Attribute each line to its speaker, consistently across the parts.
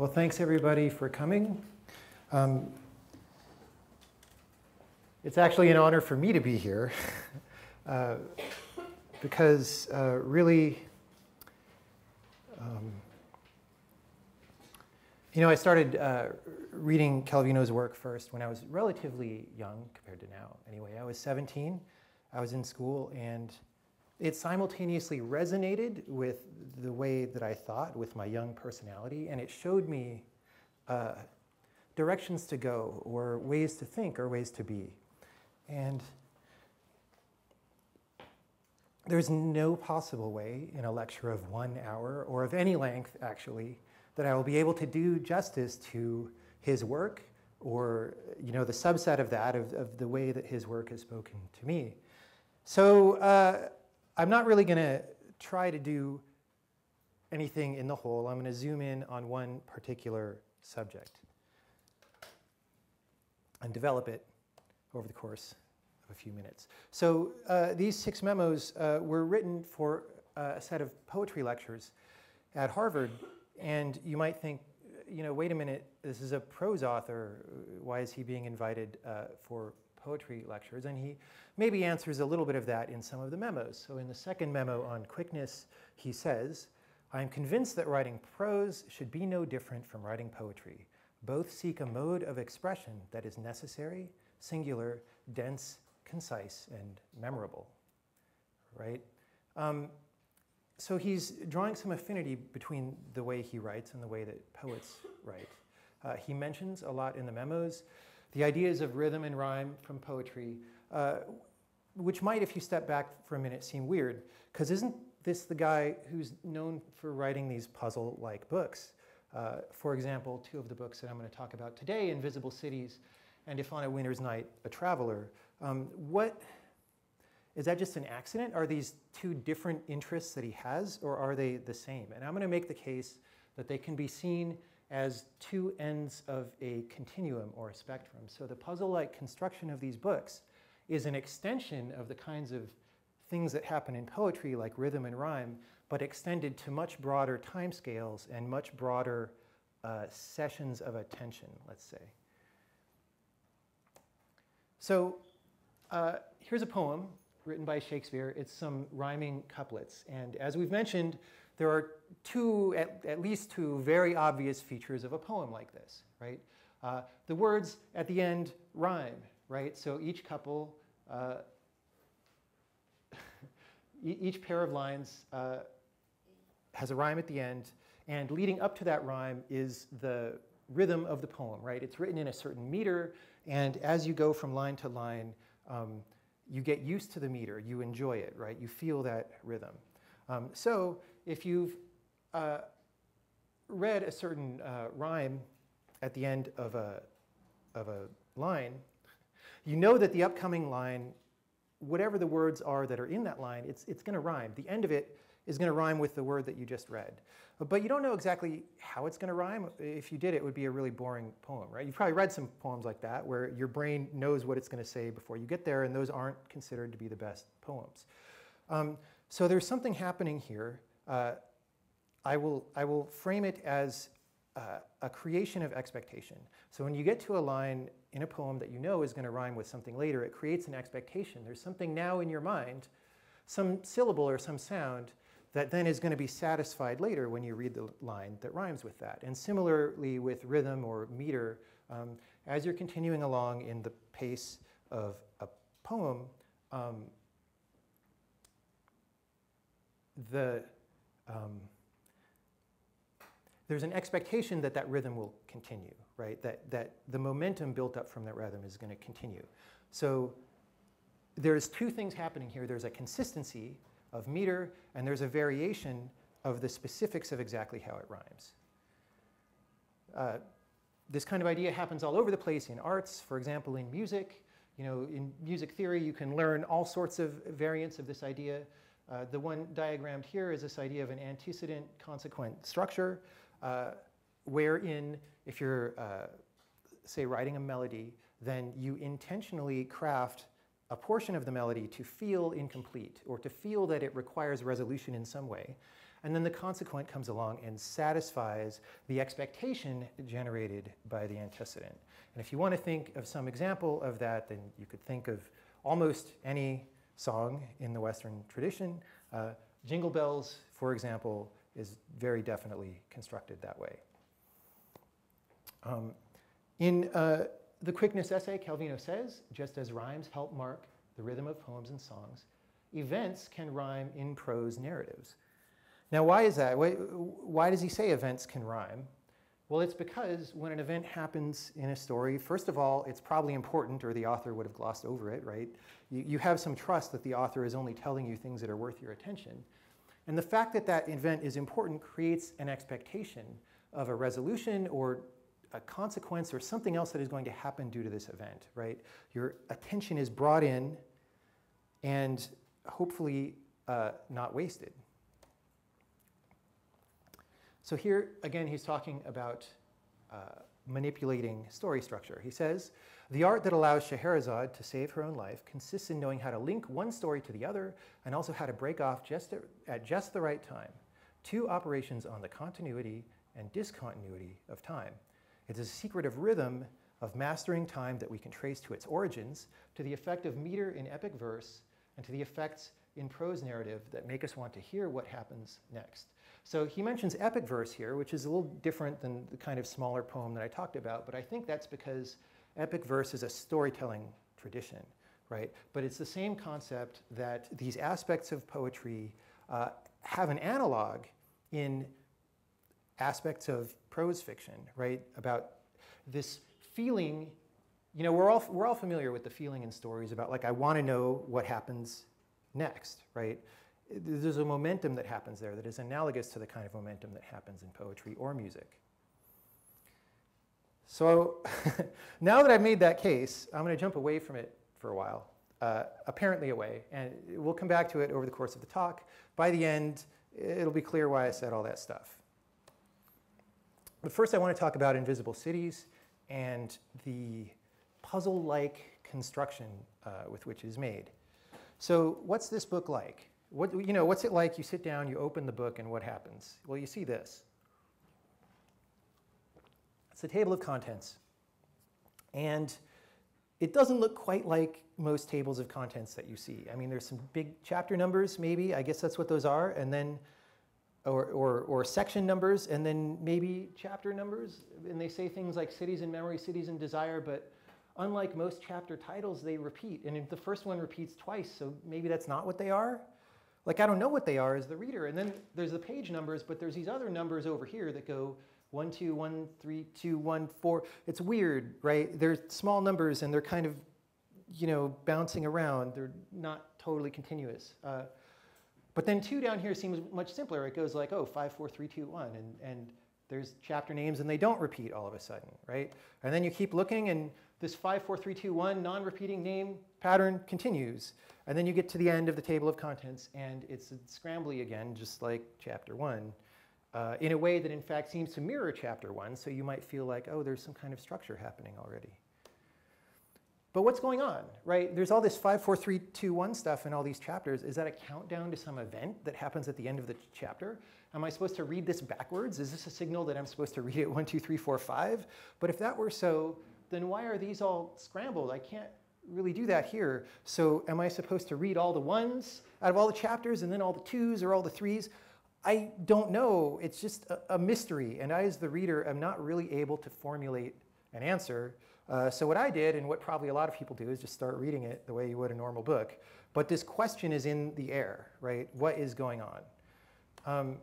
Speaker 1: Well, thanks everybody for coming. Um, it's actually an honor for me to be here uh, because uh, really, um, you know, I started uh, reading Calvino's work first when I was relatively young compared to now. Anyway, I was 17, I was in school, and it simultaneously resonated with the way that I thought, with my young personality, and it showed me uh, directions to go, or ways to think, or ways to be. And there's no possible way in a lecture of one hour, or of any length actually, that I will be able to do justice to his work, or you know, the subset of that, of, of the way that his work has spoken to me. So uh, I'm not really going to try to do anything in the whole. I'm going to zoom in on one particular subject and develop it over the course of a few minutes. So uh, these six memos uh, were written for uh, a set of poetry lectures at Harvard. And you might think, you know, wait a minute, this is a prose author. Why is he being invited uh, for poetry lectures? And he maybe answers a little bit of that in some of the memos. So in the second memo on quickness, he says, I am convinced that writing prose should be no different from writing poetry. Both seek a mode of expression that is necessary, singular, dense, concise, and memorable, right? Um, so he's drawing some affinity between the way he writes and the way that poets write. Uh, he mentions a lot in the memos the ideas of rhythm and rhyme from poetry, uh, which might, if you step back for a minute, seem weird, because isn't this the guy who's known for writing these puzzle-like books? Uh, for example, two of the books that I'm going to talk about today, Invisible Cities and If on a Winter's Night, A Traveler. Um, what, is that just an accident? Are these two different interests that he has, or are they the same? And I'm going to make the case that they can be seen as two ends of a continuum or a spectrum. So the puzzle-like construction of these books is an extension of the kinds of things that happen in poetry like rhythm and rhyme, but extended to much broader timescales and much broader uh, sessions of attention, let's say. So uh, here's a poem written by Shakespeare. It's some rhyming couplets. And as we've mentioned, there are two, at, at least two very obvious features of a poem like this, right? Uh, the words at the end rhyme, right? So each couple uh, each pair of lines uh, has a rhyme at the end, and leading up to that rhyme is the rhythm of the poem, right? It's written in a certain meter, and as you go from line to line, um, you get used to the meter, you enjoy it, right? You feel that rhythm. Um, so if you've uh, read a certain uh, rhyme at the end of a, of a line, you know that the upcoming line whatever the words are that are in that line, it's, it's going to rhyme. The end of it is going to rhyme with the word that you just read. But you don't know exactly how it's going to rhyme. If you did, it would be a really boring poem, right? You've probably read some poems like that where your brain knows what it's going to say before you get there, and those aren't considered to be the best poems. Um, so there's something happening here. Uh, I, will, I will frame it as uh, a creation of expectation. So when you get to a line in a poem that you know is going to rhyme with something later, it creates an expectation. There's something now in your mind, some syllable or some sound, that then is going to be satisfied later when you read the line that rhymes with that. And similarly with rhythm or meter, um, as you're continuing along in the pace of a poem, um, the um, there's an expectation that that rhythm will continue, right? That, that the momentum built up from that rhythm is going to continue. So there's two things happening here. There's a consistency of meter, and there's a variation of the specifics of exactly how it rhymes. Uh, this kind of idea happens all over the place in arts, for example, in music. You know, in music theory, you can learn all sorts of variants of this idea. Uh, the one diagrammed here is this idea of an antecedent consequent structure uh, wherein if you're, uh, say, writing a melody, then you intentionally craft a portion of the melody to feel incomplete or to feel that it requires resolution in some way. And then the consequent comes along and satisfies the expectation generated by the antecedent. And if you want to think of some example of that, then you could think of almost any song in the Western tradition. Uh, Jingle Bells, for example, is very definitely constructed that way. Um, in uh, the quickness essay, Calvino says, just as rhymes help mark the rhythm of poems and songs, events can rhyme in prose narratives. Now, why is that? Why, why does he say events can rhyme? Well, it's because when an event happens in a story, first of all, it's probably important or the author would have glossed over it, right? You, you have some trust that the author is only telling you things that are worth your attention. And the fact that that event is important creates an expectation of a resolution or a consequence or something else that is going to happen due to this event, right? Your attention is brought in and hopefully uh, not wasted. So here, again, he's talking about uh, manipulating story structure. He says, the art that allows Scheherazade to save her own life consists in knowing how to link one story to the other and also how to break off just at just the right time. Two operations on the continuity and discontinuity of time. It is a secret of rhythm, of mastering time that we can trace to its origins, to the effect of meter in epic verse, and to the effects in prose narrative that make us want to hear what happens next. So he mentions epic verse here, which is a little different than the kind of smaller poem that I talked about, but I think that's because epic verse is a storytelling tradition, right? But it's the same concept that these aspects of poetry uh, have an analog in aspects of prose fiction, right? About this feeling, you know, we're all, we're all familiar with the feeling in stories about like, I want to know what happens next, right? There's a momentum that happens there that is analogous to the kind of momentum that happens in poetry or music. So now that I've made that case, I'm going to jump away from it for a while, uh, apparently away, and we'll come back to it over the course of the talk. By the end, it'll be clear why I said all that stuff. But first, I want to talk about invisible cities and the puzzle-like construction uh, with which it is made. So what's this book like? What, you know, what's it like? You sit down, you open the book, and what happens? Well, you see this. It's a table of contents. And it doesn't look quite like most tables of contents that you see. I mean, there's some big chapter numbers, maybe. I guess that's what those are. And then, or, or, or section numbers, and then maybe chapter numbers. And they say things like cities in memory, cities in desire, but unlike most chapter titles, they repeat. And the first one repeats twice, so maybe that's not what they are. Like I don't know what they are as the reader. And then there's the page numbers, but there's these other numbers over here that go one, two, one, three, two, one, four. It's weird, right? They're small numbers and they're kind of, you know, bouncing around. They're not totally continuous. Uh, but then two down here seems much simpler. It goes like, oh, five, four, three, two, one. And, and there's chapter names and they don't repeat all of a sudden, right? And then you keep looking and this 54321 non-repeating name pattern continues. And then you get to the end of the table of contents and it's scrambly again, just like chapter one, uh, in a way that in fact seems to mirror chapter one. So you might feel like, oh, there's some kind of structure happening already. But what's going on, right? There's all this 5, 4, 3, 2, 1 stuff in all these chapters. Is that a countdown to some event that happens at the end of the chapter? Am I supposed to read this backwards? Is this a signal that I'm supposed to read it 1, 2, 3, 4, 5? But if that were so, then why are these all scrambled? I can't really do that here. So am I supposed to read all the ones out of all the chapters and then all the twos or all the threes? I don't know. It's just a, a mystery. And I, as the reader, am not really able to formulate an answer. Uh, so what I did, and what probably a lot of people do, is just start reading it the way you would a normal book. But this question is in the air, right? What is going on? Um,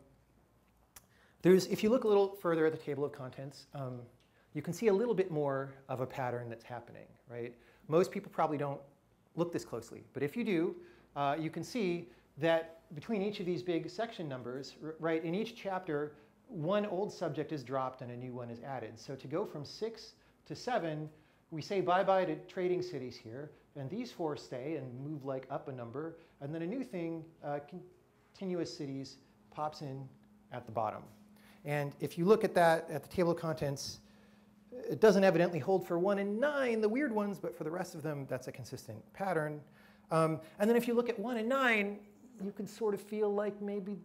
Speaker 1: there's, if you look a little further at the table of contents, um, you can see a little bit more of a pattern that's happening, right? Most people probably don't look this closely, but if you do, uh, you can see that between each of these big section numbers, right, in each chapter, one old subject is dropped and a new one is added. So to go from six to seven, we say bye-bye to trading cities here, and these four stay and move like up a number, and then a new thing, uh, continuous cities, pops in at the bottom. And if you look at that, at the table of contents, it doesn't evidently hold for one and nine, the weird ones, but for the rest of them, that's a consistent pattern. Um, and then if you look at one and nine, you can sort of feel like maybe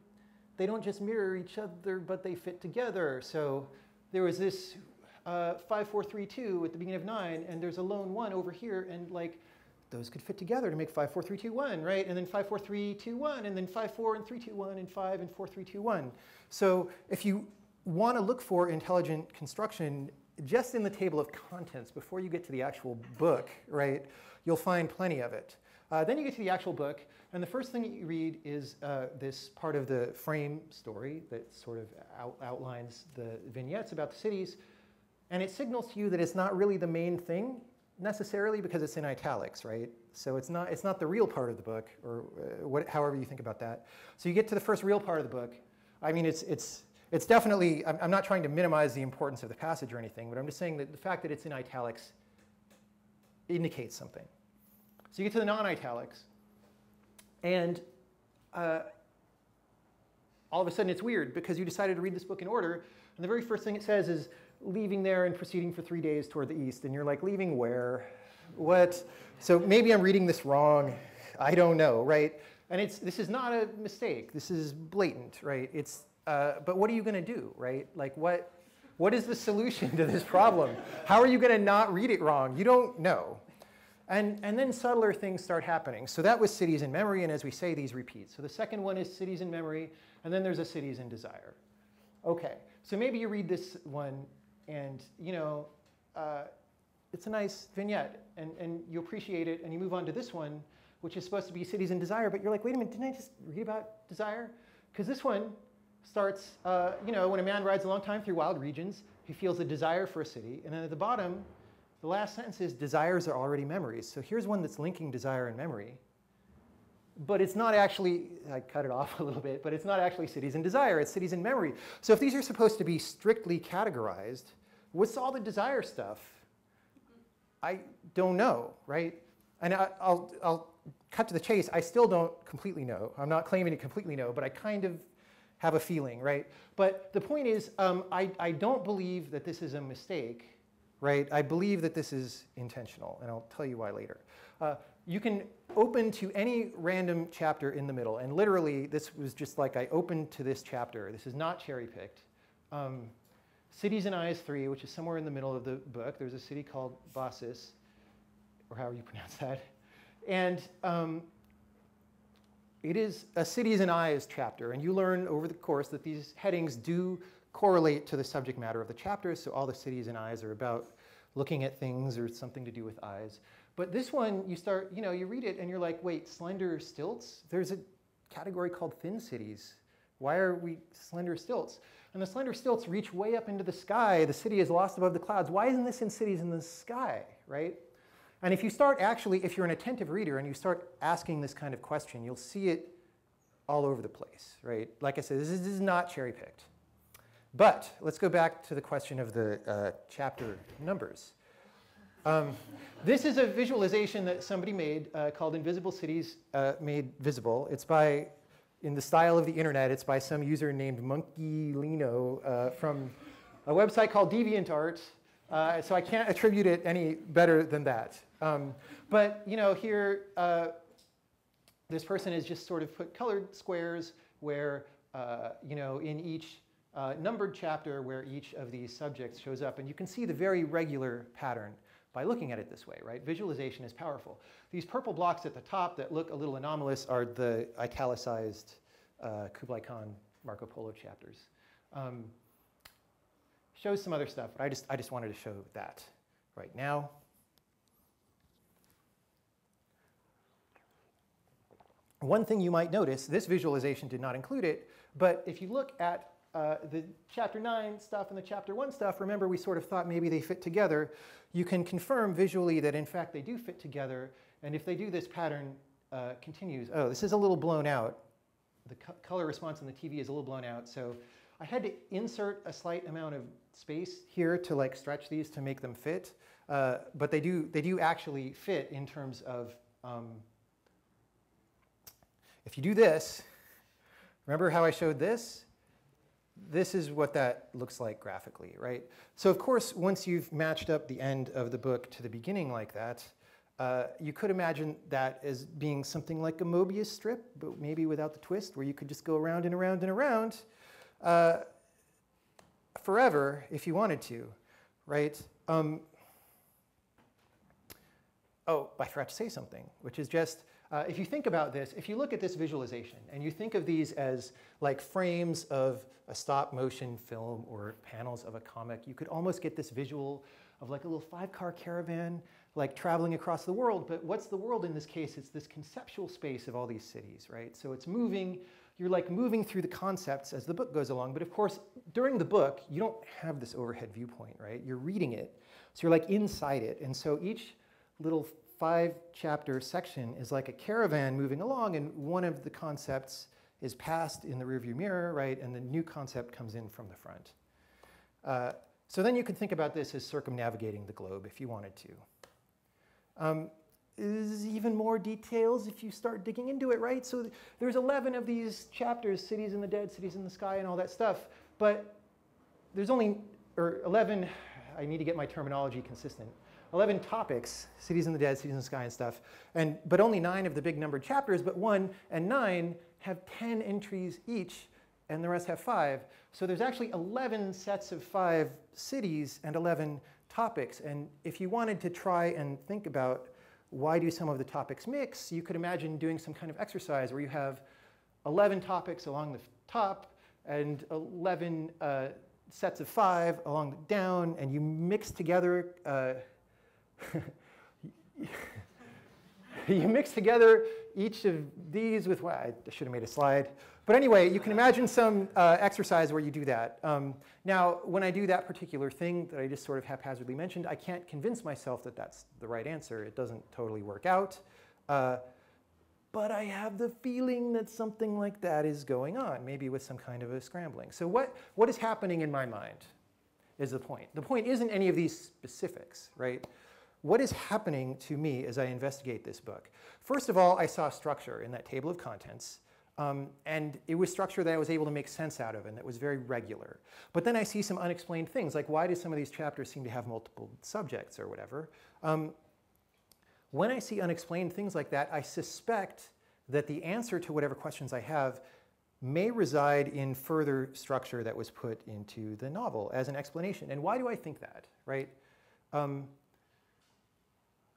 Speaker 1: they don't just mirror each other, but they fit together. So there was this uh, 5432 at the beginning of 9, and there's a lone 1 over here, and like those could fit together to make 54321, right? And then 54321, and then 5 4 and 321, and 5 and 4321. So if you want to look for intelligent construction just in the table of contents before you get to the actual book, right, you'll find plenty of it. Uh, then you get to the actual book, and the first thing you read is uh, this part of the frame story that sort of out outlines the vignettes about the cities. And it signals to you that it's not really the main thing necessarily because it's in italics, right? So it's not, it's not the real part of the book, or uh, what, however you think about that. So you get to the first real part of the book. I mean, it's, it's, it's definitely, I'm, I'm not trying to minimize the importance of the passage or anything, but I'm just saying that the fact that it's in italics indicates something. So you get to the non-italics, and uh, all of a sudden it's weird because you decided to read this book in order, and the very first thing it says is leaving there and proceeding for three days toward the east. And you're like, leaving where? What? So maybe I'm reading this wrong. I don't know, right? And it's, this is not a mistake. This is blatant, right? It's, uh, but what are you going to do, right? Like what, what is the solution to this problem? How are you going to not read it wrong? You don't know. And, and then subtler things start happening. So that was cities in memory, and as we say, these repeat. So the second one is cities in memory, and then there's a cities in desire. Okay, so maybe you read this one, and you know, uh, it's a nice vignette, and, and you appreciate it, and you move on to this one, which is supposed to be cities in desire, but you're like, wait a minute, didn't I just read about desire? Because this one starts, uh, you know, when a man rides a long time through wild regions, he feels a desire for a city, and then at the bottom, the last sentence is desires are already memories. So here's one that's linking desire and memory. But it's not actually, I cut it off a little bit, but it's not actually cities in desire, it's cities in memory. So if these are supposed to be strictly categorized, what's all the desire stuff? I don't know, right? And I, will I'll cut to the chase. I still don't completely know. I'm not claiming to completely know, but I kind of have a feeling, right? But the point is, um, I, I don't believe that this is a mistake right? I believe that this is intentional, and I'll tell you why later. Uh, you can open to any random chapter in the middle, and literally this was just like I opened to this chapter. This is not cherry-picked. Um, Cities in Eyes 3, which is somewhere in the middle of the book. There's a city called Baucis, or however you pronounce that. And um, it is a Cities and Eyes chapter, and you learn over the course that these headings do correlate to the subject matter of the chapters. So all the cities and eyes are about looking at things or something to do with eyes. But this one, you start, you know, you read it and you're like, wait, slender stilts? There's a category called thin cities. Why are we slender stilts? And the slender stilts reach way up into the sky. The city is lost above the clouds. Why isn't this in cities in the sky, right? And if you start actually, if you're an attentive reader and you start asking this kind of question, you'll see it all over the place, right? Like I said, this is, this is not cherry picked. But let's go back to the question of the uh, chapter numbers. Um, this is a visualization that somebody made uh, called Invisible Cities uh, Made Visible. It's by, in the style of the internet, it's by some user named Monkey Lino uh, from a website called DeviantArt. Uh, so I can't attribute it any better than that. Um, but you know, here, uh, this person has just sort of put colored squares where, you know, in each uh, numbered chapter where each of these subjects shows up. And you can see the very regular pattern by looking at it this way, right? Visualization is powerful. These purple blocks at the top that look a little anomalous are the italicized uh, Kublai Khan Marco Polo chapters. Um, shows some other stuff, but I just, I just wanted to show that right now. One thing you might notice, this visualization did not include it, but if you look at uh, the chapter 9 stuff and the chapter 1 stuff, remember we sort of thought maybe they fit together. You can confirm visually that in fact they do fit together. And if they do, this pattern uh, continues. Oh, this is a little blown out. The co color response on the TV is a little blown out. So I had to insert a slight amount of space here to like stretch these to make them fit. Uh, but they do, they do actually fit in terms of, um, if you do this, remember how I showed this? this is what that looks like graphically, right? So of course, once you've matched up the end of the book to the beginning like that, Uh, you could imagine that as being something like a Mobius strip, but maybe without the twist, where you could just go around and around and around uh, forever if you wanted to, right? Um, oh, I forgot to say something, which is just uh, if you think about this, if you look at this visualization and you think of these as like frames of a stop motion film or panels of a comic, you could almost get this visual of like a little five car caravan like traveling across the world. But what's the world in this case? It's this conceptual space of all these cities, right? So it's moving, you're like moving through the concepts as the book goes along. But of course, during the book, you don't have this overhead viewpoint, right? You're reading it. So you're like inside it. And so each little five chapter section is like a caravan moving along and one of the concepts is passed in the rearview mirror, right? And the new concept comes in from the front. Uh, so then you could think about this as circumnavigating the globe if you wanted to. Um, there's even more details if you start digging into it, right? So there's 11 of these chapters, cities in the dead, cities in the sky, and all that stuff. But there's only, or 11, I need to get my terminology consistent. 11 topics, cities in the dead, cities in the sky and stuff. And, but only nine of the big numbered chapters, but one and nine have 10 entries each, and the rest have five. So there's actually 11 sets of five cities and 11 topics. And if you wanted to try and think about why do some of the topics mix, you could imagine doing some kind of exercise where you have 11 topics along the top and 11 uh, sets of five along the down, and you mix together uh, you mix together each of these with, well, I should have made a slide. But anyway, you can imagine some uh, exercise where you do that. Um, now, when I do that particular thing that I just sort of haphazardly mentioned, I can't convince myself that that's the right answer. It doesn't totally work out. Uh, but I have the feeling that something like that is going on, maybe with some kind of a scrambling. So what, what is happening in my mind is the point. The point isn't any of these specifics, right? What is happening to me as I investigate this book? First of all, I saw structure in that table of contents. Um, and it was structure that I was able to make sense out of and that was very regular. But then I see some unexplained things, like why do some of these chapters seem to have multiple subjects or whatever? Um, when I see unexplained things like that, I suspect that the answer to whatever questions I have may reside in further structure that was put into the novel as an explanation. And why do I think that, right? Um,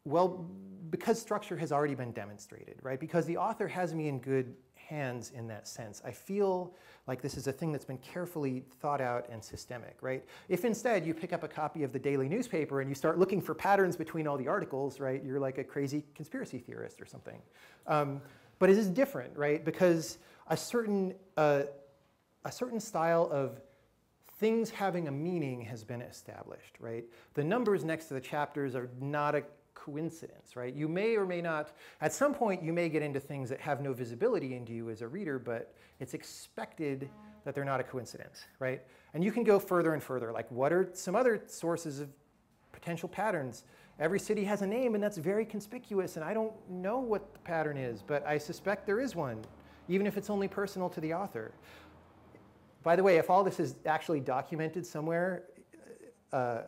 Speaker 1: well, because structure has already been demonstrated, right? Because the author has me in good hands in that sense. I feel like this is a thing that's been carefully thought out and systemic, right? If instead you pick up a copy of the daily newspaper and you start looking for patterns between all the articles, right, you're like a crazy conspiracy theorist or something. Um, but it is different, right? Because a certain, uh, a certain style of things having a meaning has been established, right? The numbers next to the chapters are not a coincidence, right? You may or may not, at some point you may get into things that have no visibility into you as a reader, but it's expected that they're not a coincidence, right? And you can go further and further, like what are some other sources of potential patterns? Every city has a name and that's very conspicuous and I don't know what the pattern is, but I suspect there is one, even if it's only personal to the author. By the way, if all this is actually documented somewhere, uh,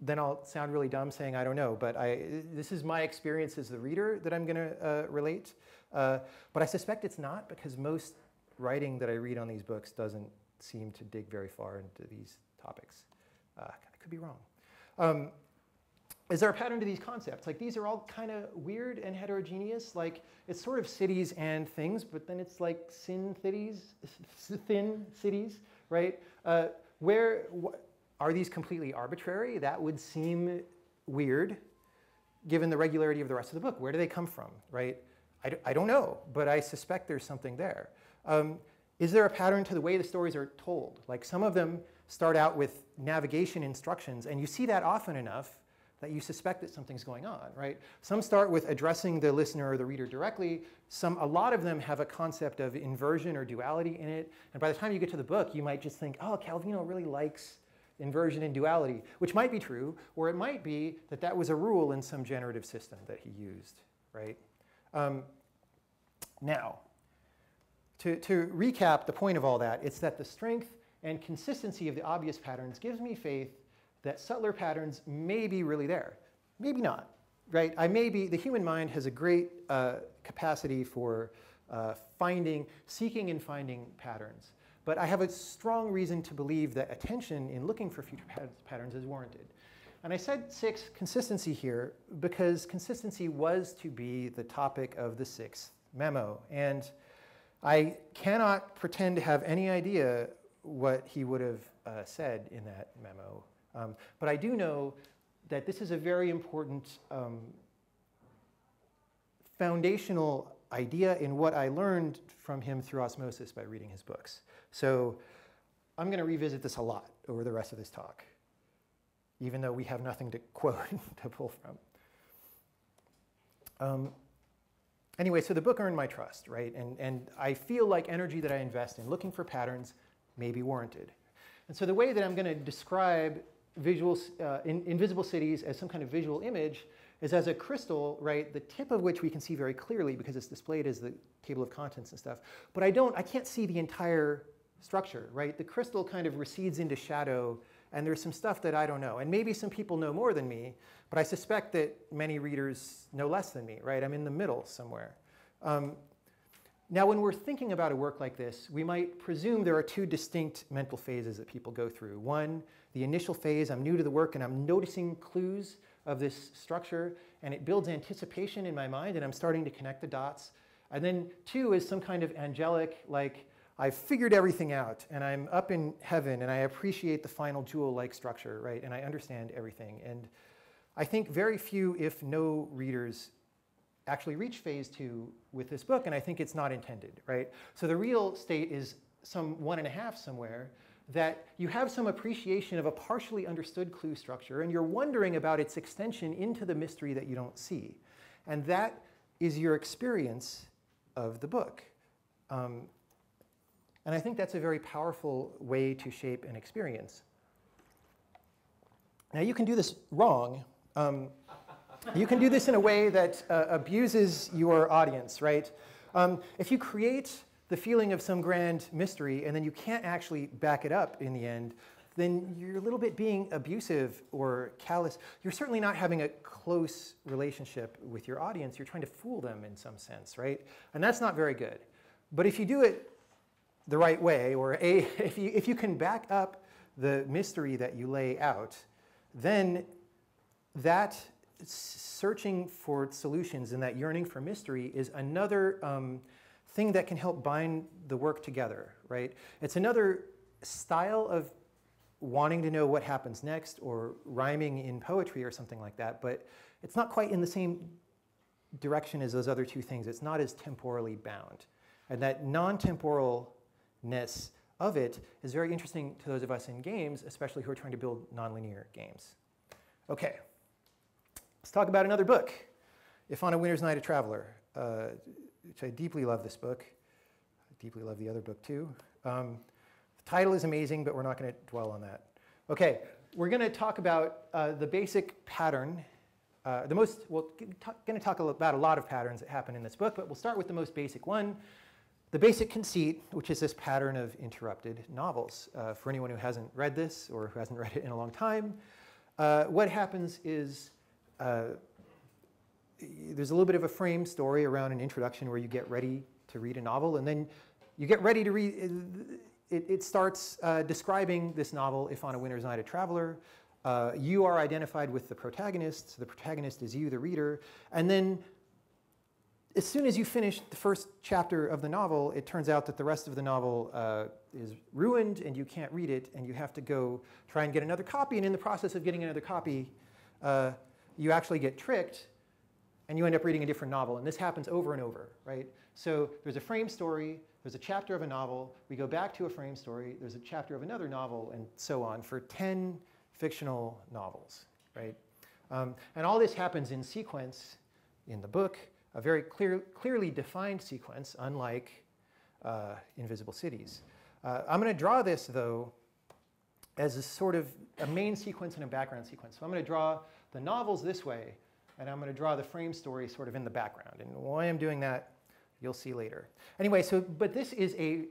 Speaker 1: then I'll sound really dumb saying I don't know, but I, this is my experience as the reader that I'm going to uh, relate. Uh, but I suspect it's not because most writing that I read on these books doesn't seem to dig very far into these topics. Uh, I could be wrong. Um, is there a pattern to these concepts? Like these are all kind of weird and heterogeneous. Like it's sort of cities and things, but then it's like sin cities, thin cities, right? Uh, where are these completely arbitrary? That would seem weird given the regularity of the rest of the book. Where do they come from, right? I I don't know, but I suspect there's something there. Um, is there a pattern to the way the stories are told? Like some of them start out with navigation instructions, and you see that often enough that you suspect that something's going on, right? Some start with addressing the listener or the reader directly. Some, a lot of them have a concept of inversion or duality in it. And by the time you get to the book, you might just think, oh, Calvino really likes inversion and duality, which might be true, or it might be that that was a rule in some generative system that he used, right? Um, now, to, to recap the point of all that, it's that the strength and consistency of the obvious patterns gives me faith that subtler patterns may be really there. Maybe not. right? I may be, the human mind has a great uh, capacity for uh, finding, seeking and finding patterns. But I have a strong reason to believe that attention in looking for future patterns is warranted. And I said six, consistency here, because consistency was to be the topic of the sixth memo. And I cannot pretend to have any idea what he would have uh, said in that memo. Um, but I do know that this is a very important um, foundational idea in what I learned from him through osmosis by reading his books. So I'm going to revisit this a lot over the rest of this talk, even though we have nothing to quote to pull from. Um, anyway, so the book earned my trust, right? And, and I feel like energy that I invest in looking for patterns may be warranted. And so the way that I'm going to describe visual, uh, in, invisible cities as some kind of visual image is as a crystal, right, the tip of which we can see very clearly because it's displayed as the table of contents and stuff. But I don't, I can't see the entire structure, right? The crystal kind of recedes into shadow and there's some stuff that I don't know. And maybe some people know more than me, but I suspect that many readers know less than me, right? I'm in the middle somewhere. Um, now, when we're thinking about a work like this, we might presume there are two distinct mental phases that people go through. One, the initial phase, I'm new to the work and I'm noticing clues of this structure and it builds anticipation in my mind and I'm starting to connect the dots. And then two is some kind of angelic, like I've figured everything out and I'm up in heaven and I appreciate the final jewel-like structure, right? And I understand everything. And I think very few, if no readers actually reach phase two with this book, and I think it's not intended, right? So the real state is some one and a half somewhere that you have some appreciation of a partially understood clue structure, and you're wondering about its extension into the mystery that you don't see. And that is your experience of the book. Um, and I think that's a very powerful way to shape an experience. Now, you can do this wrong. Um, you can do this in a way that uh, abuses your audience, right? Um, if you create the feeling of some grand mystery and then you can't actually back it up in the end, then you're a little bit being abusive or callous. You're certainly not having a close relationship with your audience. You're trying to fool them in some sense, right? And that's not very good. But if you do it the right way, or a, if, you, if you can back up the mystery that you lay out, then that searching for solutions and that yearning for mystery is another um, thing that can help bind the work together, right? It's another style of wanting to know what happens next or rhyming in poetry or something like that, but it's not quite in the same direction as those other two things. It's not as temporally bound. And that non-temporalness of it is very interesting to those of us in games, especially who are trying to build nonlinear games. Okay. Let's talk about another book, If on a Winter's Night a Traveler, uh, which I deeply love this book. I deeply love the other book too. Um, the title is amazing, but we're not going to dwell on that. Okay, we're going to talk about uh, the basic pattern. Uh, the most, we're going to talk about a lot of patterns that happen in this book, but we'll start with the most basic one. The basic conceit, which is this pattern of interrupted novels. Uh, for anyone who hasn't read this or who hasn't read it in a long time, uh, what happens is uh, there's a little bit of a frame story around an introduction where you get ready to read a novel, and then you get ready to read. It, it starts uh, describing this novel, If on a Winter's Night a Traveler. Uh, you are identified with the protagonist, so the protagonist is you, the reader, and then as soon as you finish the first chapter of the novel, it turns out that the rest of the novel uh, is ruined and you can't read it, and you have to go try and get another copy, and in the process of getting another copy, uh, you actually get tricked and you end up reading a different novel. And this happens over and over, right? So there's a frame story, there's a chapter of a novel, we go back to a frame story, there's a chapter of another novel, and so on for 10 fictional novels, right? Um, and all this happens in sequence in the book, a very clear, clearly defined sequence, unlike uh, Invisible Cities. Uh, I'm going to draw this, though, as a sort of a main sequence and a background sequence. So I'm going to draw the novels this way, and I'm going to draw the frame story sort of in the background. And why I'm doing that, you'll see later. Anyway, so, but this is a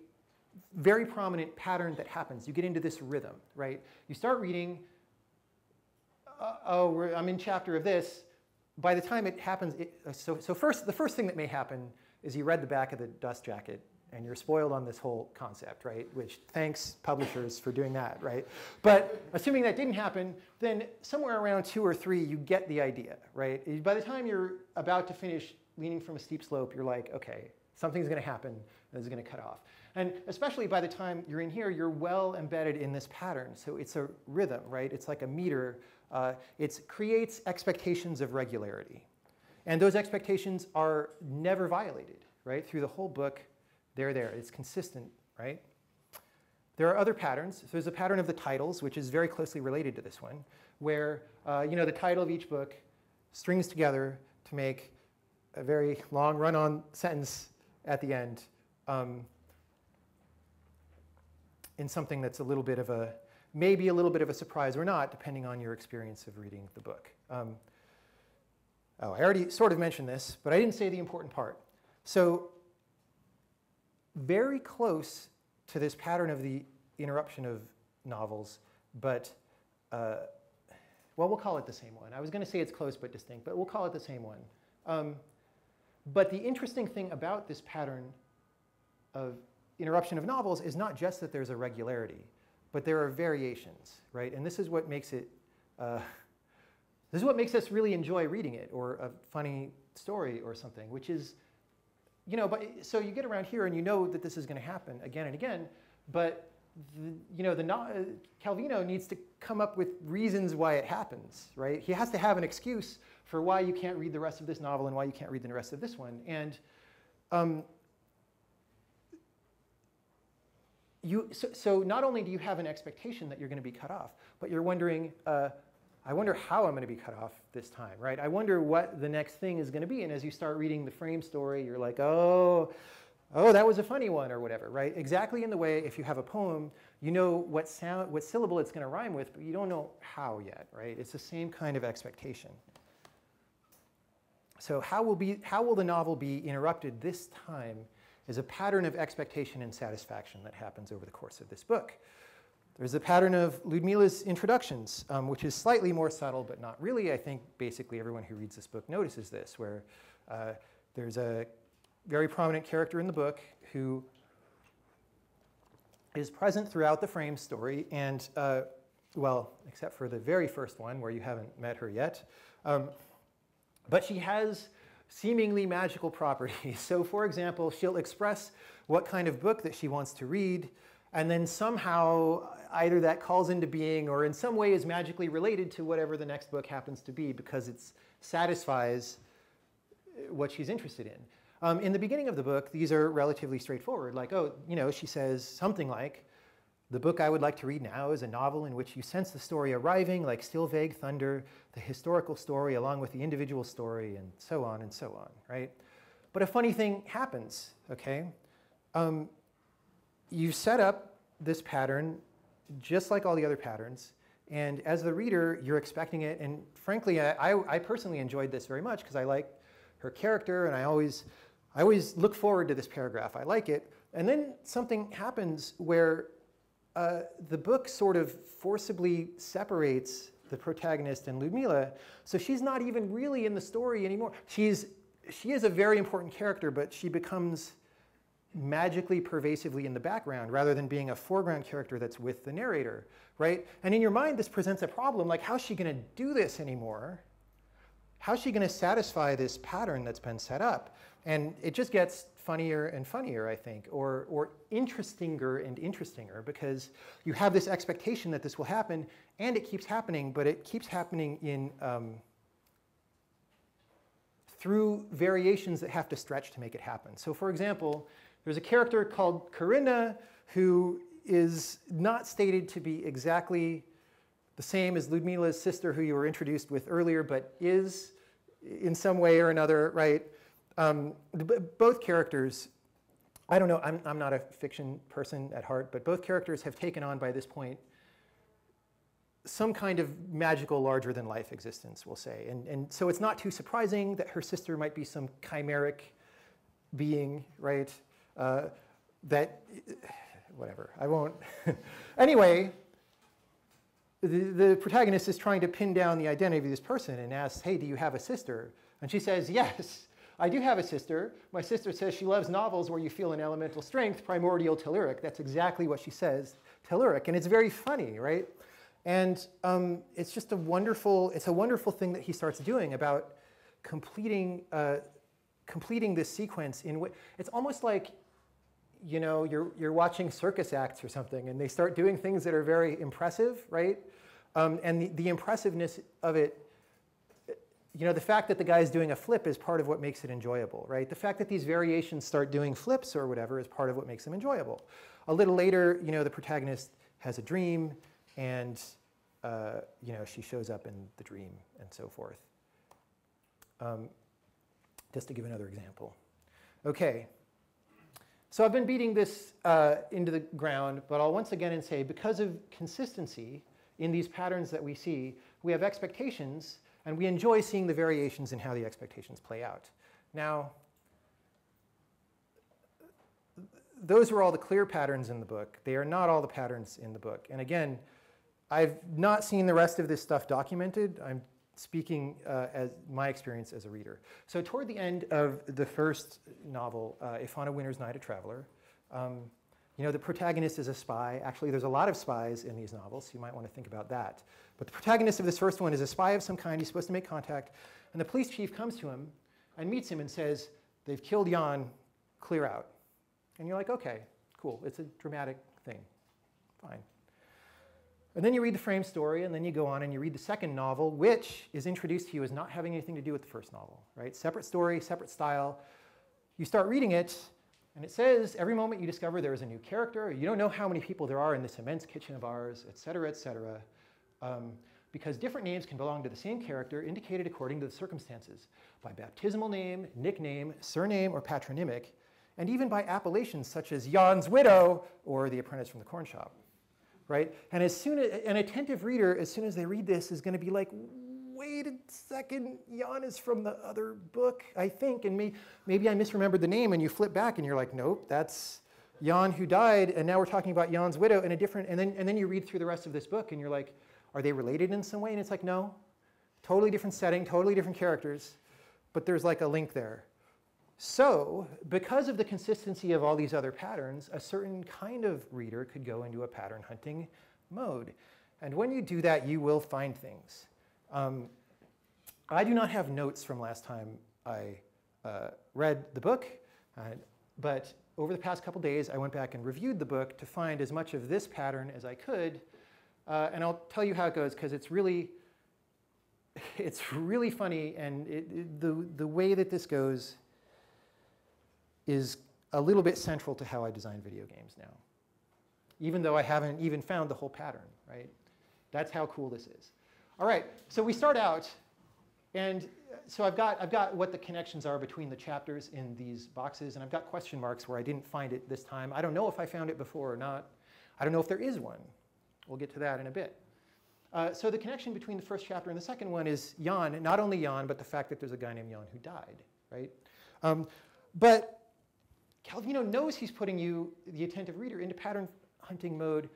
Speaker 1: very prominent pattern that happens. You get into this rhythm, right? You start reading, uh, oh, I'm in chapter of this, by the time it happens, it, uh, so, so first, the first thing that may happen is you read the back of the dust jacket and you're spoiled on this whole concept, right? Which thanks publishers for doing that, right? But assuming that didn't happen, then somewhere around two or three, you get the idea, right? By the time you're about to finish leaning from a steep slope, you're like, okay, something's going to happen it's going to cut off. And especially by the time you're in here, you're well embedded in this pattern. So it's a rhythm, right? It's like a meter. Uh, it creates expectations of regularity. And those expectations are never violated, right? Through the whole book, they're there. It's consistent, right? There are other patterns. So there's a pattern of the titles, which is very closely related to this one, where uh, you know the title of each book strings together to make a very long run-on sentence at the end um, in something that's a little bit of a, maybe a little bit of a surprise or not, depending on your experience of reading the book. Um, oh, I already sort of mentioned this, but I didn't say the important part. So very close to this pattern of the interruption of novels, but, uh, well, we'll call it the same one. I was going to say it's close but distinct, but we'll call it the same one. Um, but the interesting thing about this pattern of interruption of novels is not just that there's a regularity, but there are variations, right? And this is what makes it, uh, this is what makes us really enjoy reading it, or a funny story or something, which is you know, but so you get around here and you know that this is going to happen again and again, but the, you know, the uh, Calvino needs to come up with reasons why it happens, right? He has to have an excuse for why you can't read the rest of this novel and why you can't read the rest of this one. And um, you, so, so, not only do you have an expectation that you're going to be cut off, but you're wondering, uh, I wonder how I'm going to be cut off this time, right? I wonder what the next thing is going to be. And as you start reading the frame story, you're like, oh, oh, that was a funny one or whatever, right? Exactly in the way if you have a poem, you know what sound, what syllable it's going to rhyme with, but you don't know how yet, right? It's the same kind of expectation. So how will, be, how will the novel be interrupted this time is a pattern of expectation and satisfaction that happens over the course of this book. There's a pattern of Ludmila's introductions, um, which is slightly more subtle, but not really. I think basically everyone who reads this book notices this, where uh, there's a very prominent character in the book who is present throughout the frame story, and uh, well, except for the very first one where you haven't met her yet. Um, but she has seemingly magical properties. So for example, she'll express what kind of book that she wants to read, and then somehow either that calls into being or in some way is magically related to whatever the next book happens to be because it satisfies what she's interested in. Um, in the beginning of the book, these are relatively straightforward. Like, oh, you know, she says something like, the book I would like to read now is a novel in which you sense the story arriving like still vague thunder, the historical story along with the individual story, and so on and so on, right? But a funny thing happens, okay? Um, you set up this pattern just like all the other patterns. And as the reader, you're expecting it. And frankly, I, I personally enjoyed this very much because I like her character and I always, I always look forward to this paragraph. I like it. And then something happens where uh, the book sort of forcibly separates the protagonist and Ludmila. So she's not even really in the story anymore. She's, she is a very important character, but she becomes magically pervasively in the background rather than being a foreground character that's with the narrator, right? And in your mind, this presents a problem like, how's she going to do this anymore? How's she going to satisfy this pattern that's been set up? And it just gets funnier and funnier, I think, or, or interestinger and interestinger because you have this expectation that this will happen and it keeps happening, but it keeps happening in um, through variations that have to stretch to make it happen. So for example, there's a character called Corinna who is not stated to be exactly the same as Ludmila's sister who you were introduced with earlier, but is in some way or another, right? Um, both characters, I don't know, I'm, I'm not a fiction person at heart, but both characters have taken on by this point some kind of magical larger than life existence, we'll say. And, and so it's not too surprising that her sister might be some chimeric being, right? Uh, that, whatever, I won't. anyway, the, the protagonist is trying to pin down the identity of this person and asks, hey, do you have a sister? And she says, yes, I do have a sister. My sister says she loves novels where you feel an elemental strength, primordial telluric. That's exactly what she says, telluric. And it's very funny, right? And um, it's just a wonderful, it's a wonderful thing that he starts doing about completing, uh, completing this sequence in which, it's almost like you know, you're, you're watching circus acts or something, and they start doing things that are very impressive, right? Um, and the, the impressiveness of it, you know, the fact that the guy's doing a flip is part of what makes it enjoyable, right? The fact that these variations start doing flips or whatever is part of what makes them enjoyable. A little later, you know, the protagonist has a dream, and, uh, you know, she shows up in the dream and so forth. Um, just to give another example. Okay, so I've been beating this uh, into the ground, but I'll once again and say because of consistency in these patterns that we see, we have expectations and we enjoy seeing the variations in how the expectations play out. Now, those are all the clear patterns in the book. They are not all the patterns in the book. And again, I've not seen the rest of this stuff documented. I'm speaking uh, as my experience as a reader. So toward the end of the first novel, uh, If on a Winter's Night a Traveler, um, you know, the protagonist is a spy. Actually, there's a lot of spies in these novels, you might want to think about that. But the protagonist of this first one is a spy of some kind. He's supposed to make contact. And the police chief comes to him and meets him and says, they've killed Jan, clear out. And you're like, okay, cool. It's a dramatic thing. Fine. And then you read the frame story, and then you go on and you read the second novel, which is introduced to you as not having anything to do with the first novel, right? Separate story, separate style. You start reading it, and it says every moment you discover there is a new character. You don't know how many people there are in this immense kitchen of ours, et cetera, et cetera. Um, because different names can belong to the same character indicated according to the circumstances by baptismal name, nickname, surname, or patronymic, and even by appellations such as Jan's widow or the apprentice from the corn shop right? And as soon as an attentive reader, as soon as they read this, is going to be like, wait a second, Jan is from the other book, I think, and may, maybe I misremembered the name, and you flip back and you're like, nope, that's Jan who died, and now we're talking about Jan's widow in a different, and then, and then you read through the rest of this book and you're like, are they related in some way? And it's like, no, totally different setting, totally different characters, but there's like a link there. So, because of the consistency of all these other patterns, a certain kind of reader could go into a pattern hunting mode. And when you do that, you will find things. Um, I do not have notes from last time I uh, read the book, uh, but over the past couple days, I went back and reviewed the book to find as much of this pattern as I could. Uh, and I'll tell you how it goes, because it's really, it's really funny, and it, it, the, the way that this goes is a little bit central to how I design video games now, even though I haven't even found the whole pattern, right? That's how cool this is. All right, so we start out, and so I've got, I've got what the connections are between the chapters in these boxes, and I've got question marks where I didn't find it this time. I don't know if I found it before or not. I don't know if there is one. We'll get to that in a bit. Uh, so the connection between the first chapter and the second one is Jan, not only Jan, but the fact that there's a guy named Jan who died, right? Um, but Calvino knows he's putting you, the attentive reader, into pattern hunting mode.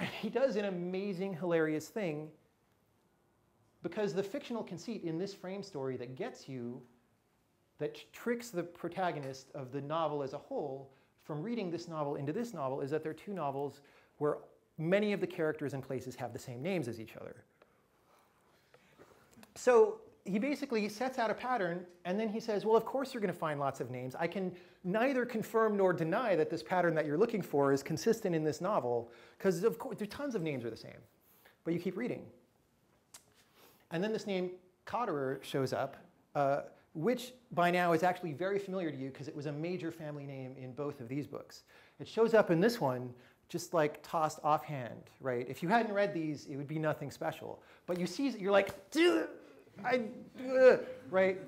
Speaker 1: And he does an amazing, hilarious thing because the fictional conceit in this frame story that gets you, that tricks the protagonist of the novel as a whole from reading this novel into this novel is that there are two novels where many of the characters and places have the same names as each other. So he basically sets out a pattern and then he says, well, of course you're going to find lots of names. I can neither confirm nor deny that this pattern that you're looking for is consistent in this novel because of course, tons of names are the same. But you keep reading. And then this name Kauderer shows up, uh, which by now is actually very familiar to you because it was a major family name in both of these books. It shows up in this one just like tossed offhand, right? If you hadn't read these, it would be nothing special. But you see, you're like, I, right?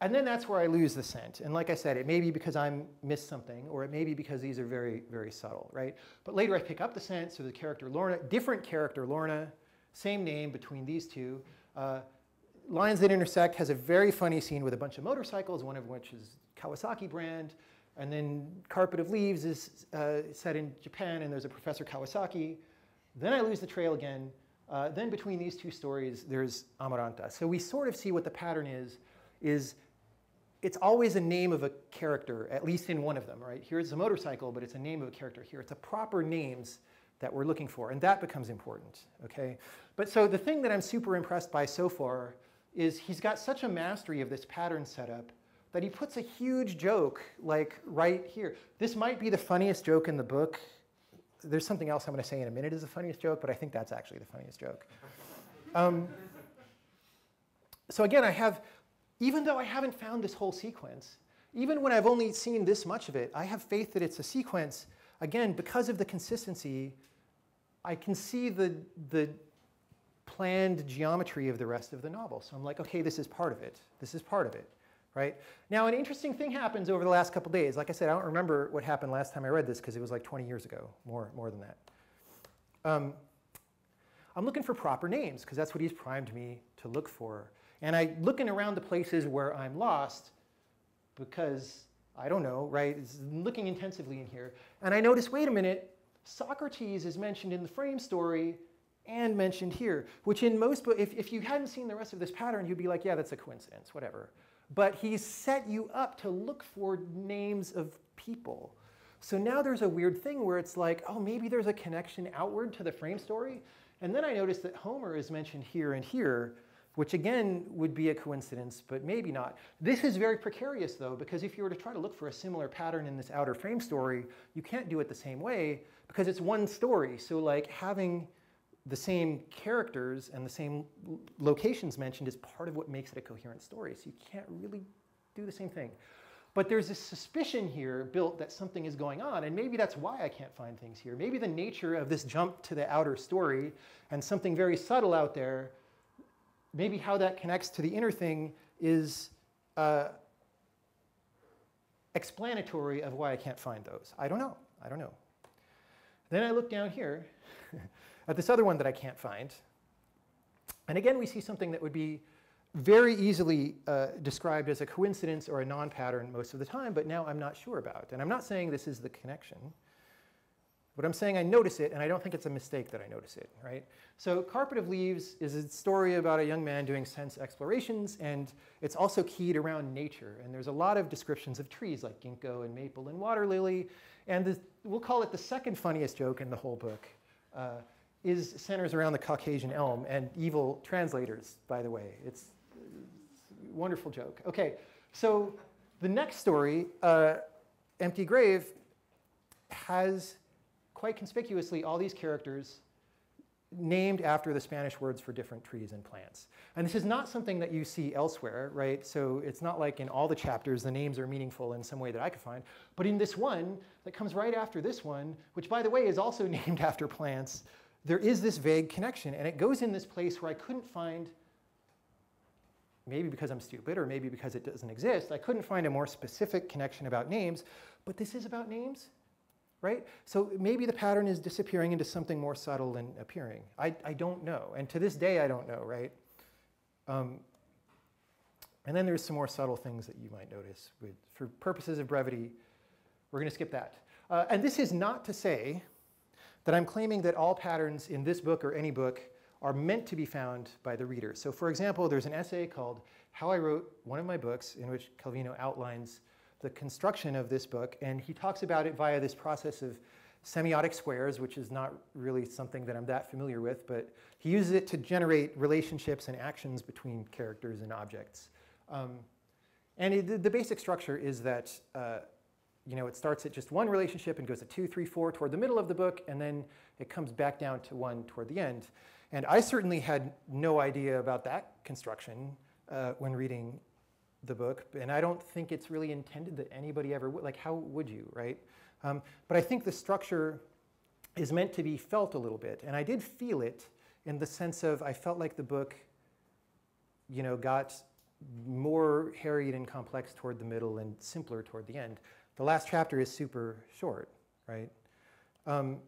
Speaker 1: And then that's where I lose the scent. And like I said, it may be because I missed something, or it may be because these are very, very subtle, right? But later I pick up the scent, so the character Lorna, different character Lorna, same name between these two. Uh, Lines That Intersect has a very funny scene with a bunch of motorcycles, one of which is Kawasaki brand. And then Carpet of Leaves is uh, set in Japan, and there's a Professor Kawasaki Then I lose the trail again. Uh, then between these two stories, there's Amaranta. So we sort of see what the pattern is, is it's always a name of a character, at least in one of them, right? Here it's a motorcycle, but it's a name of a character. Here it's a proper names that we're looking for, and that becomes important, okay? But so the thing that I'm super impressed by so far is he's got such a mastery of this pattern setup that he puts a huge joke like right here. This might be the funniest joke in the book. There's something else I'm going to say in a minute is the funniest joke, but I think that's actually the funniest joke. Um, so again, I have even though I haven't found this whole sequence, even when I've only seen this much of it, I have faith that it's a sequence. Again, because of the consistency, I can see the, the planned geometry of the rest of the novel. So I'm like, okay, this is part of it. This is part of it, right? Now, an interesting thing happens over the last couple days. Like I said, I don't remember what happened last time I read this because it was like 20 years ago, more, more than that. Um, I'm looking for proper names because that's what he's primed me to look for. And I'm looking around the places where I'm lost because I don't know, right? It's looking intensively in here. And I notice, wait a minute, Socrates is mentioned in the frame story and mentioned here, which in most books, if, if you hadn't seen the rest of this pattern, you'd be like, yeah, that's a coincidence, whatever. But he's set you up to look for names of people. So now there's a weird thing where it's like, oh, maybe there's a connection outward to the frame story. And then I notice that Homer is mentioned here and here, which again would be a coincidence, but maybe not. This is very precarious though, because if you were to try to look for a similar pattern in this outer frame story, you can't do it the same way because it's one story. So like having the same characters and the same locations mentioned is part of what makes it a coherent story. So you can't really do the same thing. But there's this suspicion here built that something is going on, and maybe that's why I can't find things here. Maybe the nature of this jump to the outer story and something very subtle out there maybe how that connects to the inner thing is uh, explanatory of why I can't find those. I don't know. I don't know. Then I look down here at this other one that I can't find. And again, we see something that would be very easily uh, described as a coincidence or a non-pattern most of the time, but now I'm not sure about. And I'm not saying this is the connection. But I'm saying I notice it, and I don't think it's a mistake that I notice it, right? So Carpet of Leaves is a story about a young man doing sense explorations, and it's also keyed around nature. And there's a lot of descriptions of trees like ginkgo and maple and water lily. And the, we'll call it the second funniest joke in the whole book, uh, is centers around the Caucasian elm and evil translators, by the way. It's, a wonderful joke. Okay, so the next story, uh, Empty Grave, has quite conspicuously all these characters named after the Spanish words for different trees and plants. And this is not something that you see elsewhere, right? So it's not like in all the chapters the names are meaningful in some way that I could find. But in this one that comes right after this one, which by the way is also named after plants, there is this vague connection. And it goes in this place where I couldn't find, maybe because I'm stupid or maybe because it doesn't exist, I couldn't find a more specific connection about names. But this is about names right? So maybe the pattern is disappearing into something more subtle and appearing. I, I don't know. And to this day, I don't know, right? Um, and then there's some more subtle things that you might notice. With, for purposes of brevity, we're going to skip that. Uh, and this is not to say that I'm claiming that all patterns in this book or any book are meant to be found by the reader. So for example, there's an essay called How I Wrote One of My Books in which Calvino outlines the construction of this book, and he talks about it via this process of semiotic squares, which is not really something that I'm that familiar with, but he uses it to generate relationships and actions between characters and objects. Um, and it, the, basic structure is that uh, you know, it starts at just one relationship and goes to two, three, four toward the middle of the book, and then it comes back down to one toward the end. And I certainly had no idea about that construction uh, when reading the book, and I don't think it's really intended that anybody ever would. Like, how would you, right? Um, but I think the structure is meant to be felt a little bit, and I did feel it in the sense of I felt like the book, you know, got more harried and complex toward the middle and simpler toward the end. The last chapter is super short, right? Um,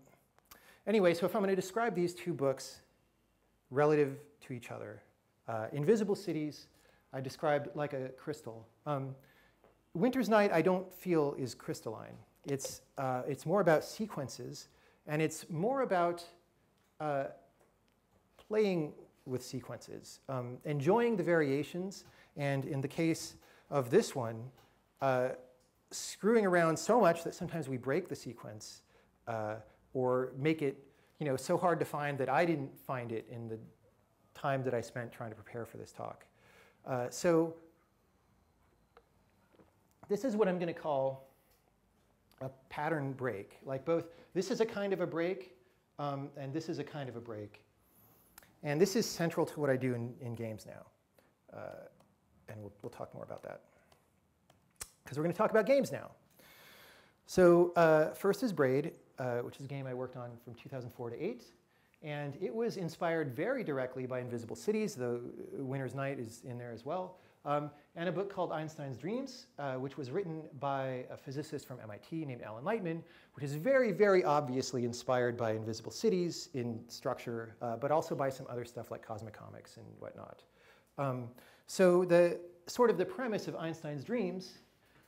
Speaker 1: anyway, so if I'm going to describe these two books relative to each other, uh, Invisible Cities I described like a crystal. Um, Winter's Night, I don't feel is crystalline. It's, uh, it's more about sequences, and it's more about uh, playing with sequences, um, enjoying the variations, and in the case of this one, uh, screwing around so much that sometimes we break the sequence uh, or make it you know, so hard to find that I didn't find it in the time that I spent trying to prepare for this talk. Uh, so this is what I'm going to call a pattern break. Like both, this is a kind of a break, um, and this is a kind of a break. And this is central to what I do in, in games now. Uh, and we'll, we'll talk more about that. Because we're going to talk about games now. So uh, first is Braid, uh, which is a game I worked on from 2004 to 8. And it was inspired very directly by Invisible Cities, The Winter's Night is in there as well, um, and a book called Einstein's Dreams, uh, which was written by a physicist from MIT named Alan Lightman, which is very, very obviously inspired by Invisible Cities in structure, uh, but also by some other stuff like Cosmicomics and whatnot. Um, so the sort of the premise of Einstein's Dreams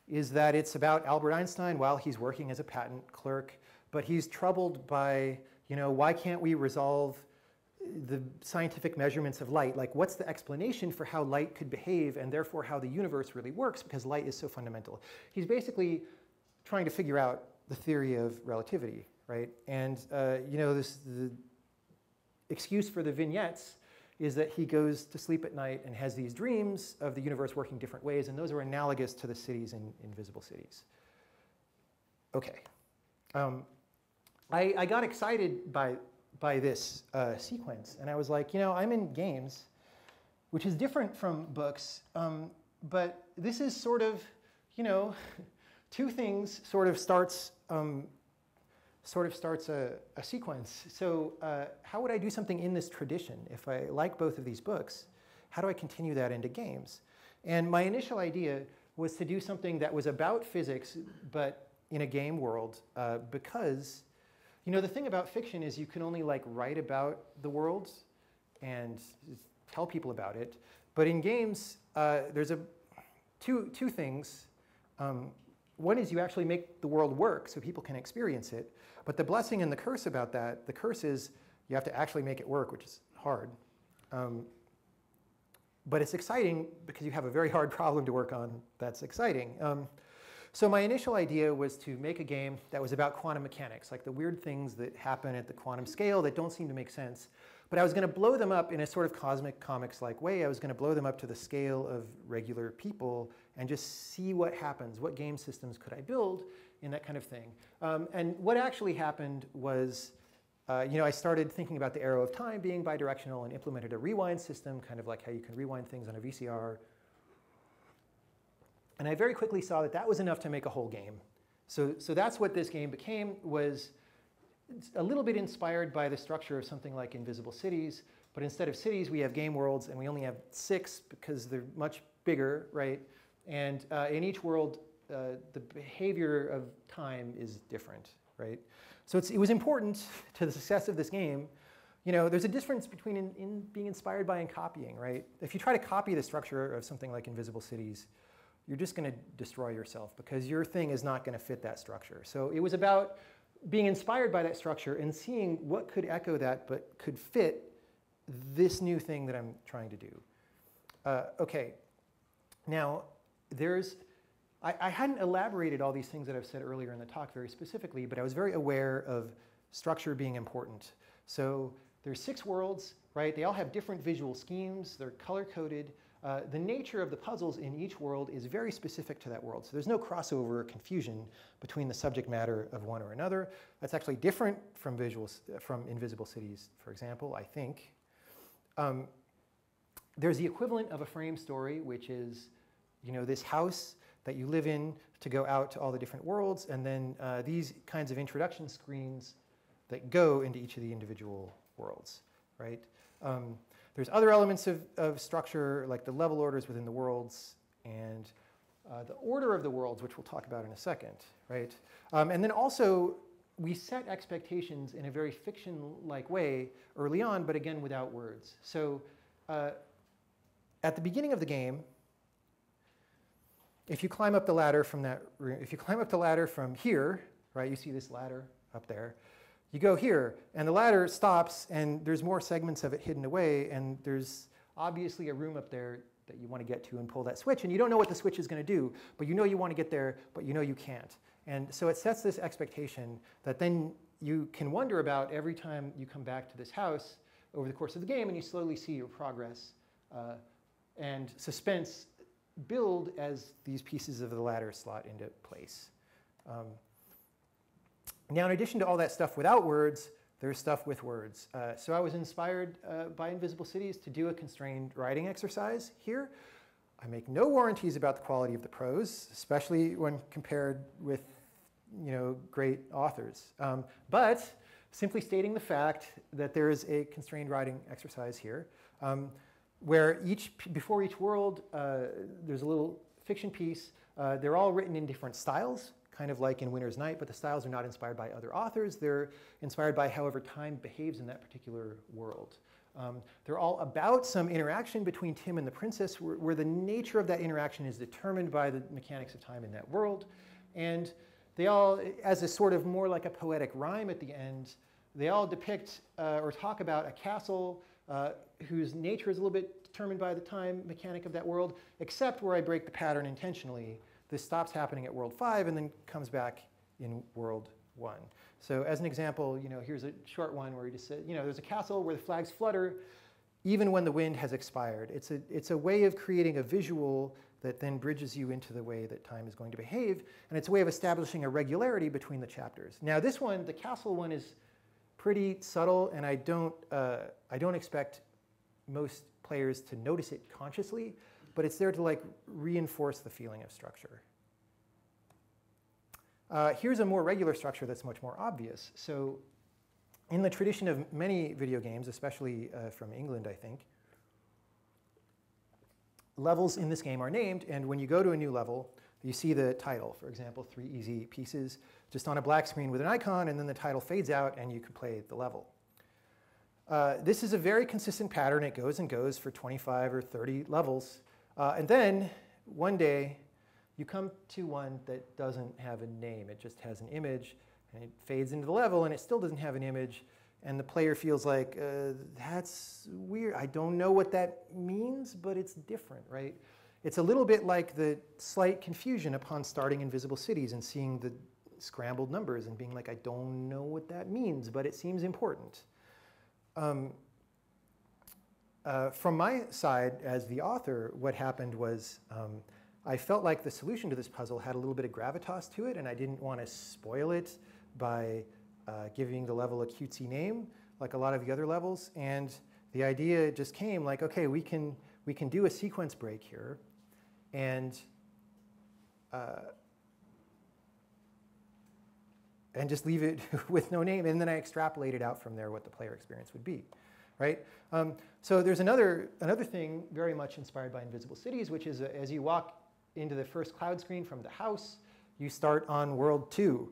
Speaker 1: is that it's about Albert Einstein while he's working as a patent clerk, but he's troubled by you know, why can't we resolve the scientific measurements of light? Like, what's the explanation for how light could behave and therefore how the universe really works because light is so fundamental? He's basically trying to figure out the theory of relativity, right? And, uh, you know, this, the excuse for the vignettes is that he goes to sleep at night and has these dreams of the universe working different ways, and those are analogous to the cities in Invisible Cities. Okay. Um, I, I got excited by, by this uh, sequence, and I was like, you know, I'm in games, which is different from books, um, but this is sort of, you know, two things sort of starts um, sort of starts a, a sequence. So uh, how would I do something in this tradition if I like both of these books? How do I continue that into games? And my initial idea was to do something that was about physics, but in a game world, uh, because you know, the thing about fiction is you can only like write about the world and tell people about it. But in games, uh, there's a two, two things. Um, one is you actually make the world work so people can experience it. But the blessing and the curse about that, the curse is you have to actually make it work, which is hard. Um, but it's exciting because you have a very hard problem to work on that's exciting. Um, so my initial idea was to make a game that was about quantum mechanics, like the weird things that happen at the quantum scale that don't seem to make sense. But I was going to blow them up in a sort of Cosmicomics-like way. I was going to blow them up to the scale of regular people and just see what happens. What game systems could I build in that kind of thing? Um, and what actually happened was, uh, you know, I started thinking about the arrow of time being bidirectional and implemented a rewind system, kind of like how you can rewind things on a VCR and I very quickly saw that that was enough to make a whole game. So, so that's what this game became, was a little bit inspired by the structure of something like Invisible Cities, but instead of cities, we have game worlds, and we only have six because they're much bigger, right? And uh, in each world, uh, the behavior of time is different, right? So it was important to the success of this game. You know, there's a difference between in, in being inspired by and copying, right? If you try to copy the structure of something like Invisible Cities, you're just going to destroy yourself because your thing is not going to fit that structure. So it was about being inspired by that structure and seeing what could echo that but could fit this new thing that I'm trying to do. Uh, okay, now there's, I, I, hadn't elaborated all these things that I've said earlier in the talk very specifically, but I was very aware of structure being important. So there's six worlds, right? They all have different visual schemes. They're color coded. Uh, the nature of the puzzles in each world is very specific to that world. So there's no crossover or confusion between the subject matter of one or another. That's actually different from, visuals, from Invisible Cities, for example, I think. Um, there's the equivalent of a frame story, which is you know, this house that you live in to go out to all the different worlds, and then uh, these kinds of introduction screens that go into each of the individual worlds, right? Um, there's other elements of, of structure, like the level orders within the worlds and uh, the order of the worlds, which we'll talk about in a second, right? Um, and then also, we set expectations in a very fiction-like way early on, but again, without words. So uh, at the beginning of the game, if you climb up the ladder from that, if you climb up the ladder from here, right, you see this ladder up there, you go here, and the ladder stops, and there's more segments of it hidden away, and there's obviously a room up there that you want to get to and pull that switch, and you don't know what the switch is going to do, but you know you want to get there, but you know you can't. And so it sets this expectation that then you can wonder about every time you come back to this house over the course of the game, and you slowly see your progress. Uh, and suspense build as these pieces of the ladder slot into place. Um, now, in addition to all that stuff without words, there's stuff with words. Uh, so I was inspired uh, by Invisible Cities to do a constrained writing exercise here. I make no warranties about the quality of the prose, especially when compared with you know, great authors. Um, but simply stating the fact that there is a constrained writing exercise here, um, where each, before each world, uh, there's a little fiction piece. Uh, they're all written in different styles kind of like in Winter's Night, but the styles are not inspired by other authors. They're inspired by however time behaves in that particular world. Um, they're all about some interaction between Tim and the princess where, where, the nature of that interaction is determined by the mechanics of time in that world. And they all, as a sort of more like a poetic rhyme at the end, they all depict uh, or talk about a castle uh, whose nature is a little bit determined by the time mechanic of that world, except where I break the pattern intentionally this stops happening at world five and then comes back in world one. So as an example, you know, here's a short one where you just said, you know, there's a castle where the flags flutter even when the wind has expired. It's a, it's a way of creating a visual that then bridges you into the way that time is going to behave. And it's a way of establishing a regularity between the chapters. Now this one, the castle one is pretty subtle and I don't, uh, I don't expect most players to notice it consciously, but it's there to like reinforce the feeling of structure. Uh, here's a more regular structure that's much more obvious. So in the tradition of many video games, especially uh, from England, I think, levels in this game are named, and when you go to a new level, you see the title, for example, three easy pieces, just on a black screen with an icon, and then the title fades out and you can play the level. Uh, this is a very consistent pattern. It goes and goes for 25 or 30 levels. Uh, and then one day you come to one that doesn't have a name. It just has an image and it fades into the level and it still doesn't have an image. And the player feels like, uh, that's weird. I don't know what that means, but it's different, right? It's a little bit like the slight confusion upon starting Invisible Cities and seeing the scrambled numbers and being like, I don't know what that means, but it seems important. Um, uh, from my side, as the author, what happened was um, I felt like the solution to this puzzle had a little bit of gravitas to it, and I didn't want to spoil it by uh, giving the level a cutesy name, like a lot of the other levels. And the idea just came like, okay, we can, we can do a sequence break here, and uh, and just leave it with no name. And then I extrapolated out from there what the player experience would be right? Um, so there's another, another thing very much inspired by Invisible Cities, which is uh, as you walk into the first cloud screen from the house, you start on world two.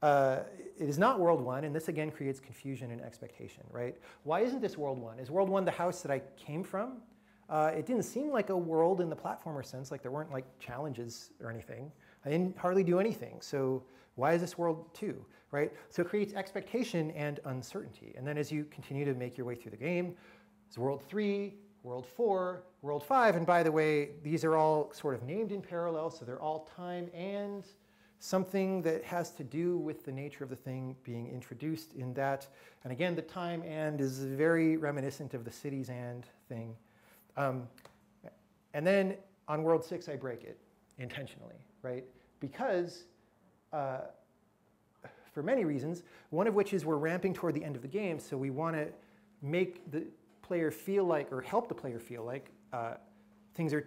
Speaker 1: Uh, it is not world one, and this again creates confusion and expectation, right? Why isn't this world one? Is world one the house that I came from? Uh, it didn't seem like a world in the platformer sense, like there weren't like challenges or anything. I didn't hardly do anything, so why is this world two? right? So it creates expectation and uncertainty. And then as you continue to make your way through the game, it's world three, world four, world five. And by the way, these are all sort of named in parallel, so they're all time and something that has to do with the nature of the thing being introduced in that. And again, the time and is very reminiscent of the cities and thing. Um, and then on world six, I break it intentionally, right? Because uh, for many reasons, one of which is we're ramping toward the end of the game, so we want to make the player feel like, or help the player feel like, uh, things are,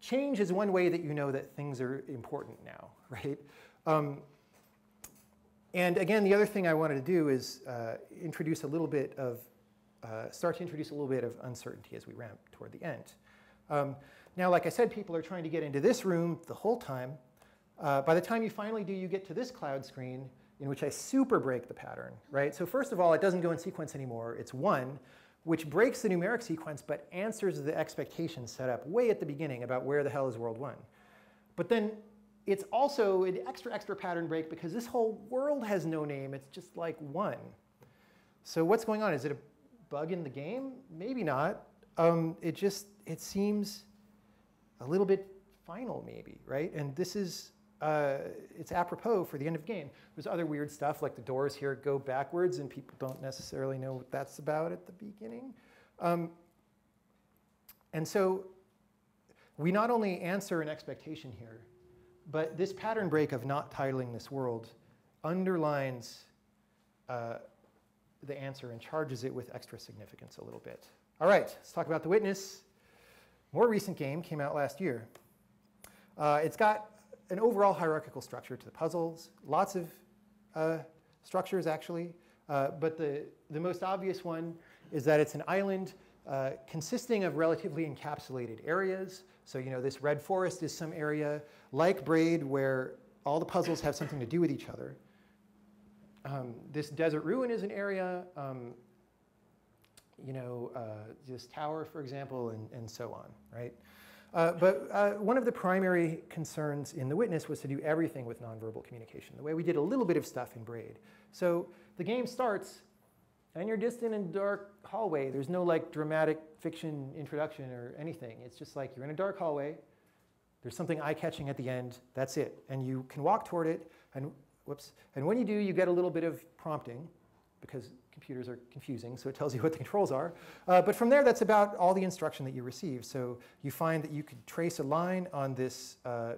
Speaker 1: change is one way that you know that things are important now, right? Um, and again, the other thing I wanted to do is uh, introduce a little bit of, uh, start to introduce a little bit of uncertainty as we ramp toward the end. Um, now, like I said, people are trying to get into this room the whole time. Uh, by the time you finally do, you get to this cloud screen in which I super break the pattern, right? So first of all, it doesn't go in sequence anymore. It's one, which breaks the numeric sequence but answers the expectation set up way at the beginning about where the hell is world one. But then it's also an extra, extra pattern break because this whole world has no name. It's just like one. So what's going on? Is it a bug in the game? Maybe not. Um, it just, it seems a little bit final maybe, right? And this is, uh, it's apropos for the end of the game. There's other weird stuff like the doors here go backwards and people don't necessarily know what that's about at the beginning. Um, and so we not only answer an expectation here, but this pattern break of not titling this world underlines uh, the answer and charges it with extra significance a little bit. All right, let's talk about The Witness. More recent game came out last year. Uh, it's got an overall hierarchical structure to the puzzles, lots of uh, structures actually, uh, but the, the most obvious one is that it's an island uh, consisting of relatively encapsulated areas. So you know this red forest is some area like Braid where all the puzzles have something to do with each other. Um, this desert ruin is an area, um, you know, uh, this tower, for example, and, and so on, right? Uh, but uh, one of the primary concerns in The Witness was to do everything with nonverbal communication, the way we did a little bit of stuff in Braid. So the game starts, and you're just in a dark hallway. There's no like dramatic fiction introduction or anything. It's just like you're in a dark hallway. There's something eye-catching at the end. That's it. And you can walk toward it, and whoops. And when you do, you get a little bit of prompting, because computers are confusing, so it tells you what the controls are. Uh, but from there, that's about all the instruction that you receive. So you find that you could trace a line on this uh,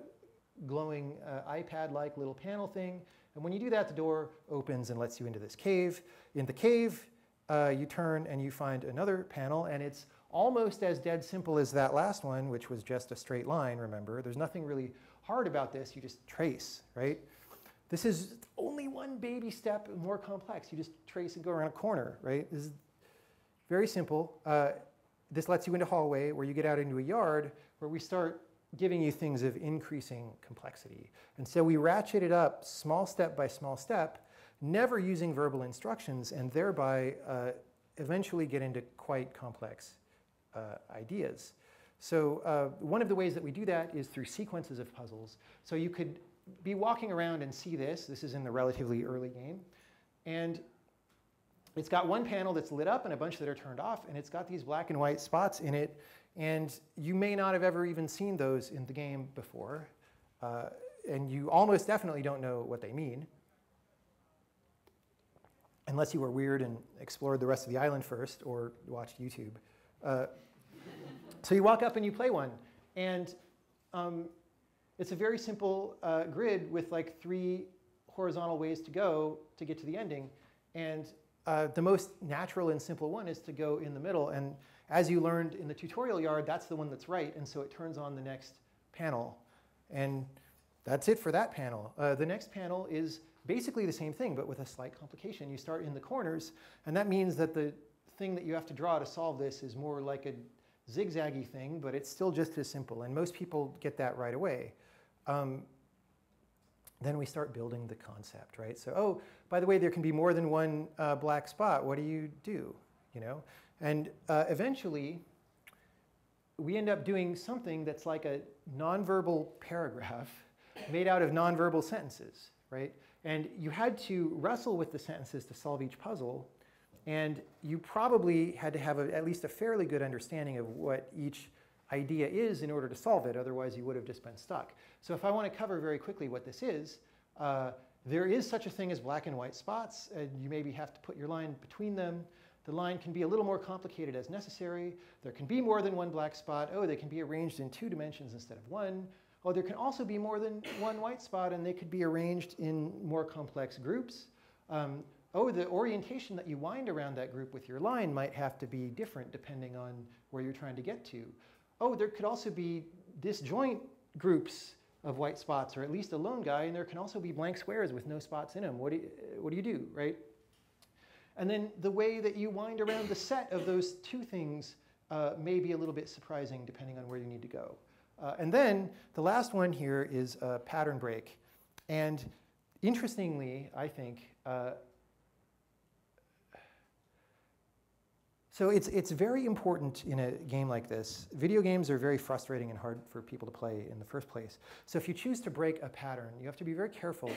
Speaker 1: glowing uh, iPad-like little panel thing. And when you do that, the door opens and lets you into this cave. In the cave, uh, you turn and you find another panel, and it's almost as dead simple as that last one, which was just a straight line, remember. There's nothing really hard about this. You just trace, right? This is only one baby step more complex. You just trace and go around a corner, right? This is very simple. Uh, this lets you into hallway where you get out into a yard where we start giving you things of increasing complexity. And so we ratchet it up small step by small step, never using verbal instructions, and thereby uh, eventually get into quite complex uh, ideas. So uh, one of the ways that we do that is through sequences of puzzles. So you could be walking around and see this. This is in the relatively early game. And it's got one panel that's lit up and a bunch that are turned off, and it's got these black and white spots in it. And you may not have ever even seen those in the game before. Uh, and you almost definitely don't know what they mean. Unless you were weird and explored the rest of the island first or watched YouTube. Uh, so you walk up and you play one. And um, it's a very simple uh, grid with like three horizontal ways to go to get to the ending. And uh, the most natural and simple one is to go in the middle. And as you learned in the tutorial yard, that's the one that's right. And so it turns on the next panel. And that's it for that panel. Uh, the next panel is basically the same thing, but with a slight complication. You start in the corners, and that means that the thing that you have to draw to solve this is more like a zigzaggy thing, but it's still just as simple. And most people get that right away. Um, then we start building the concept, right? So, oh, by the way, there can be more than one uh, black spot. What do you do? You know, and uh, eventually, we end up doing something that's like a nonverbal paragraph made out of nonverbal sentences, right? And you had to wrestle with the sentences to solve each puzzle, and you probably had to have a, at least a fairly good understanding of what each idea is in order to solve it, otherwise you would have just been stuck. So if I want to cover very quickly what this is, uh, there is such a thing as black and white spots, and you maybe have to put your line between them. The line can be a little more complicated as necessary. There can be more than one black spot. Oh, they can be arranged in two dimensions instead of one. Oh, there can also be more than one white spot, and they could be arranged in more complex groups. Um, oh, the orientation that you wind around that group with your line might have to be different depending on where you're trying to get to oh, there could also be disjoint groups of white spots, or at least a lone guy, and there can also be blank squares with no spots in them. What do you, what do, you do, right? And then the way that you wind around the set of those two things uh, may be a little bit surprising depending on where you need to go. Uh, and then the last one here is a pattern break. And interestingly, I think, So it's, it's very important in a game like this. Video games are very frustrating and hard for people to play in the first place. So if you choose to break a pattern, you have to be very careful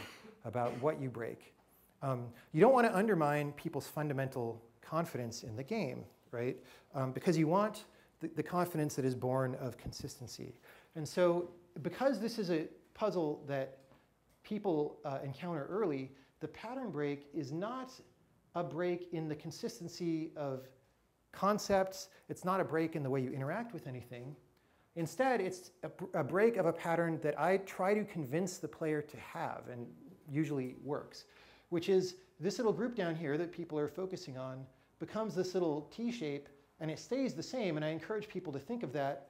Speaker 1: about what you break. Um, you don't want to undermine people's fundamental confidence in the game, right? Um, because you want the, the confidence that is born of consistency. And so because this is a puzzle that people uh, encounter early, the pattern break is not a break in the consistency of concepts. It's not a break in the way you interact with anything. Instead, it's a, a, break of a pattern that I try to convince the player to have and usually works, which is this little group down here that people are focusing on becomes this little T shape and it stays the same. And I encourage people to think of that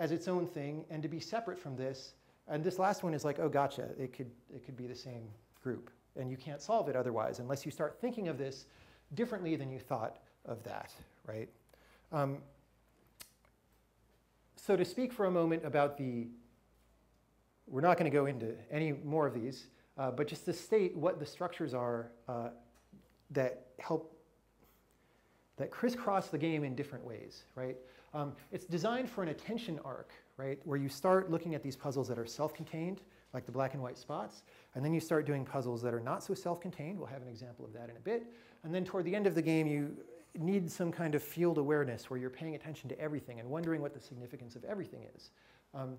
Speaker 1: as its own thing and to be separate from this. And this last one is like, oh, gotcha. It could, it could be the same group. And you can't solve it otherwise unless you start thinking of this differently than you thought of that, right? Um, so to speak for a moment about the, we're not going to go into any more of these, uh, but just to state what the structures are uh, that help, that crisscross the game in different ways, right? Um, it's designed for an attention arc, right? Where you start looking at these puzzles that are self-contained, like the black and white spots, and then you start doing puzzles that are not so self-contained. We'll have an example of that in a bit. And then toward the end of the game, you need some kind of field awareness where you're paying attention to everything and wondering what the significance of everything is. Um,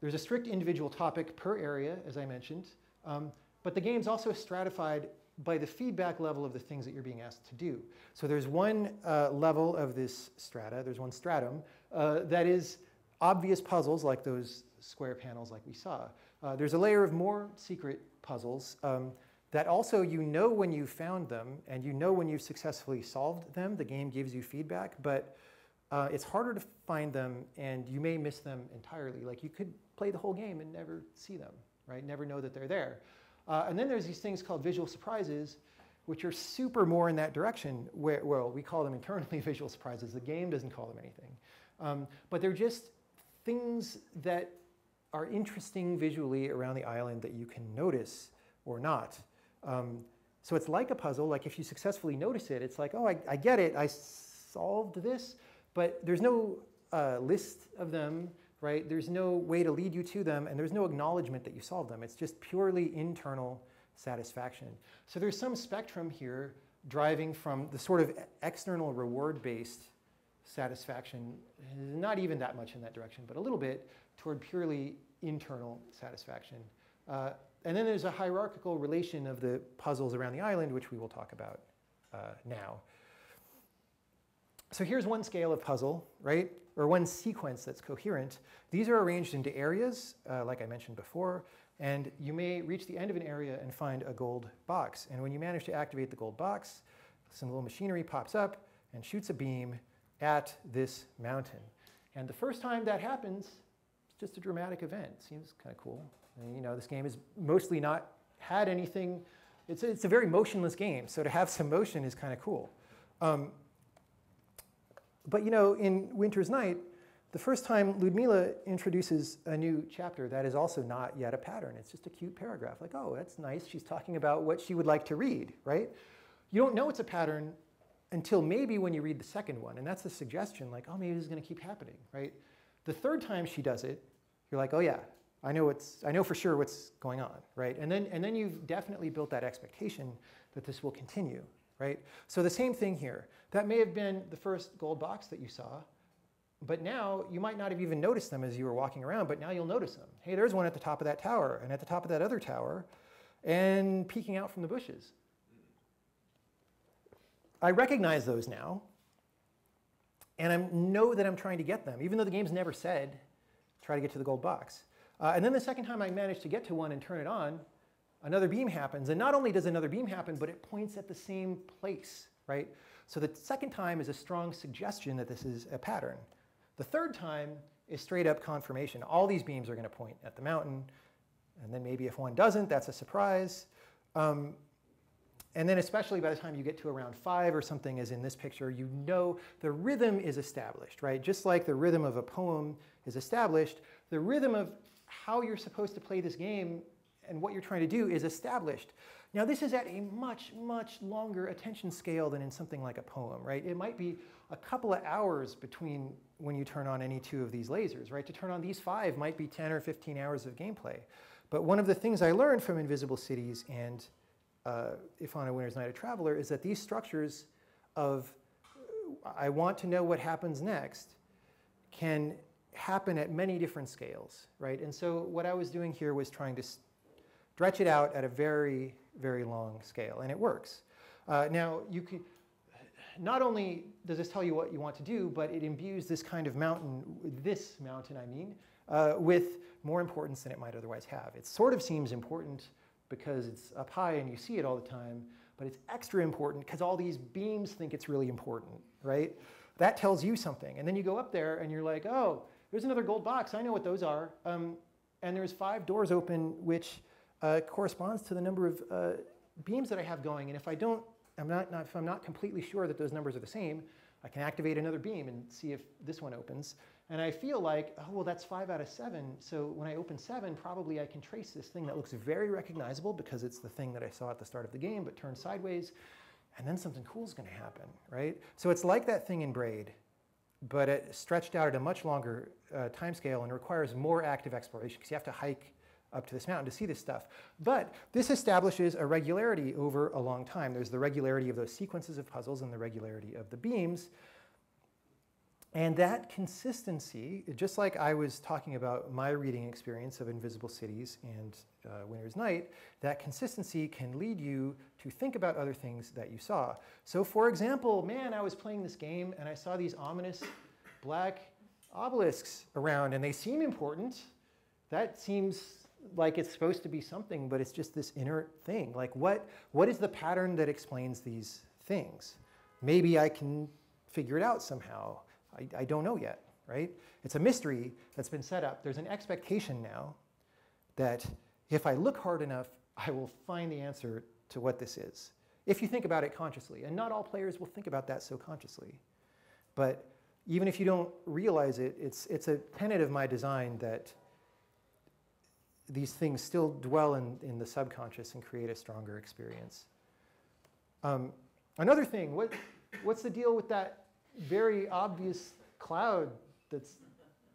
Speaker 1: there's a strict individual topic per area, as I mentioned, um, but the game's also stratified by the feedback level of the things that you're being asked to do. So there's one uh, level of this strata, there's one stratum, uh, that is obvious puzzles like those square panels like we saw. Uh, there's a layer of more secret puzzles um, that also you know when you found them and you know when you've successfully solved them. The game gives you feedback, but uh, it's harder to find them and you may miss them entirely. Like you could play the whole game and never see them, right? Never know that they're there. Uh, and then there's these things called visual surprises, which are super more in that direction, where, well, we call them internally visual surprises. The game doesn't call them anything. Um, but they're just things that are interesting visually around the island that you can notice or not. Um, so it's like a puzzle, like if you successfully notice it, it's like, oh, I, I get it, I solved this, but there's no uh, list of them right? There's no way to lead you to them, and there's no acknowledgement that you solved them. It's just purely internal satisfaction. So there's some spectrum here driving from the sort of external reward-based satisfaction, not even that much in that direction, but a little bit toward purely internal satisfaction. Uh, and then there's a hierarchical relation of the puzzles around the island, which we will talk about uh, now. So here's one scale of puzzle, right? or one sequence that's coherent. These are arranged into areas, uh, like I mentioned before, and you may reach the end of an area and find a gold box. And when you manage to activate the gold box, some little machinery pops up and shoots a beam at this mountain. And the first time that happens, it's just a dramatic event. Seems kind of cool. You know, this game has mostly not had anything. It's a, it's a very motionless game, so to have some motion is kind of cool. Um, but you know, in Winter's Night, the first time Ludmila introduces a new chapter that is also not yet a pattern. It's just a cute paragraph, like, oh, that's nice. She's talking about what she would like to read, right? You don't know it's a pattern until maybe when you read the second one. And that's the suggestion, like, oh, maybe this is going to keep happening, right? The third time she does it, you're like, oh, yeah, I know, what's, I know for sure what's going on, right? And then, and then you've definitely built that expectation that this will continue, right? So the same thing here. That may have been the first gold box that you saw, but now you might not have even noticed them as you were walking around, but now you'll notice them. Hey, there's one at the top of that tower, and at the top of that other tower, and peeking out from the bushes. I recognize those now, and I know that I'm trying to get them, even though the game's never said, try to get to the gold box. Uh, and then the second time I manage to get to one and turn it on, another beam happens. And not only does another beam happen, but it points at the same place, right? So the second time is a strong suggestion that this is a pattern. The third time is straight up confirmation. All these beams are going to point at the mountain. And then maybe if one doesn't, that's a surprise. Um, and then especially by the time you get to around five or something as in this picture, you know the rhythm is established, right? Just like the rhythm of a poem is established, the rhythm of how you're supposed to play this game and what you're trying to do is established. Now this is at a much, much longer attention scale than in something like a poem, right? It might be a couple of hours between when you turn on any two of these lasers, right? To turn on these five might be 10 or 15 hours of gameplay. But one of the things I learned from Invisible Cities and uh, If on a Winter's Night a Traveler is that these structures of I want to know what happens next can happen at many different scales, right? And so what I was doing here was trying to stretch it out at a very, very long scale, and it works. Uh, now, you can, not only does this tell you what you want to do, but it imbues this kind of mountain, this mountain I mean, uh, with more importance than it might otherwise have. It sort of seems important because it's up high and you see it all the time, but it's extra important because all these beams think it's really important, right? That tells you something. And then you go up there and you're like, oh, there's another gold box. I know what those are. Um, and there's five doors open, which uh, corresponds to the number of uh, beams that I have going. And if I don't, I'm not, not, if I'm not completely sure that those numbers are the same, I can activate another beam and see if this one opens. And I feel like, oh, well, that's five out of seven. So when I open seven, probably I can trace this thing that looks very recognizable because it's the thing that I saw at the start of the game, but turned sideways. And then something cool is going to happen, right? So it's like that thing in Braid, but it stretched out at a much longer uh, time scale and requires more active exploration because you have to hike up to this mountain to see this stuff. But this establishes a regularity over a long time. There's the regularity of those sequences of puzzles and the regularity of the beams. And that consistency, just like I was talking about my reading experience of Invisible Cities and uh, Winter's Night, that consistency can lead you to think about other things that you saw. So for example, man, I was playing this game and I saw these ominous black obelisks around and they seem important. That seems like it's supposed to be something, but it's just this inert thing. Like what, what is the pattern that explains these things? Maybe I can figure it out somehow. I, I don't know yet, right? It's a mystery that's been set up. There's an expectation now that if I look hard enough, I will find the answer to what this is. If you think about it consciously, and not all players will think about that so consciously. But even if you don't realize it, it's, it's a tenet of my design that these things still dwell in, in the subconscious and create a stronger experience. Um, another thing, what, what's the deal with that very obvious cloud that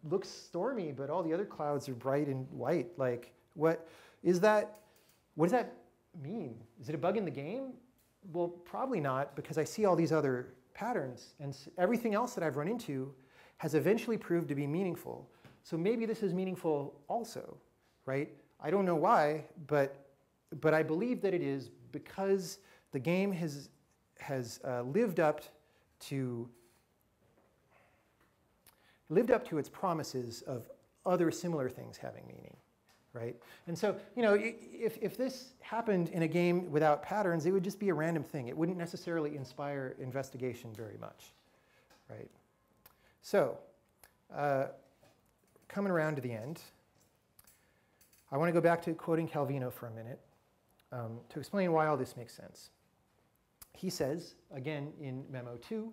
Speaker 1: looks stormy, but all the other clouds are bright and white. Like, what is that? What does that mean? Is it a bug in the game? Well, probably not, because I see all these other patterns, and everything else that I've run into has eventually proved to be meaningful. So maybe this is meaningful also, right? I don't know why, but, but I believe that it is because the game has, has uh, lived up to lived up to its promises of other similar things having meaning, right? And so, you know, if, if this happened in a game without patterns, it would just be a random thing. It wouldn't necessarily inspire investigation very much, right? So, uh, coming around to the end, I want to go back to quoting Calvino for a minute um, to explain why all this makes sense. He says, again in Memo 2,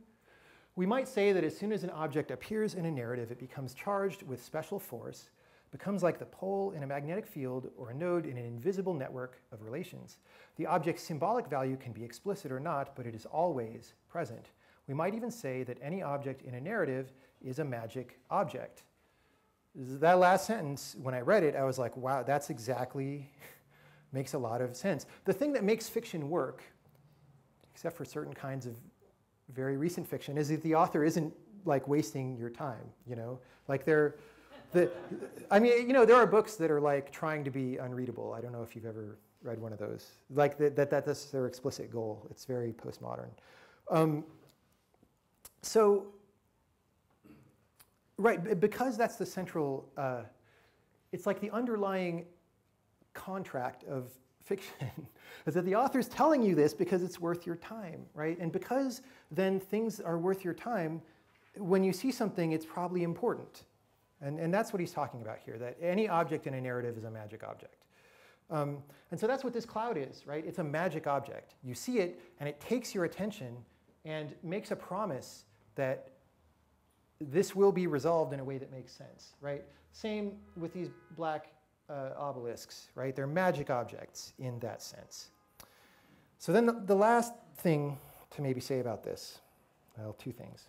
Speaker 1: we might say that as soon as an object appears in a narrative, it becomes charged with special force, becomes like the pole in a magnetic field or a node in an invisible network of relations. The object's symbolic value can be explicit or not, but it is always present. We might even say that any object in a narrative is a magic object. That last sentence, when I read it, I was like, wow, that's exactly, makes a lot of sense. The thing that makes fiction work, except for certain kinds of very recent fiction is that the author isn't like wasting your time, you know? Like they're, the, I mean, you know, there are books that are like trying to be unreadable. I don't know if you've ever read one of those. Like that, that, that's their explicit goal. It's very postmodern. Um, so, right, because that's the central, uh, it's like the underlying contract of fiction is that the author's telling you this because it's worth your time, right? And because then things are worth your time, when you see something, it's probably important. And, and that's what he's talking about here, that any object in a narrative is a magic object. Um, and so that's what this cloud is, right? It's a magic object. You see it, and it takes your attention and makes a promise that this will be resolved in a way that makes sense, right? Same with these black uh, obelisks, right? They're magic objects in that sense. So then the, the last thing to maybe say about this, well, two things.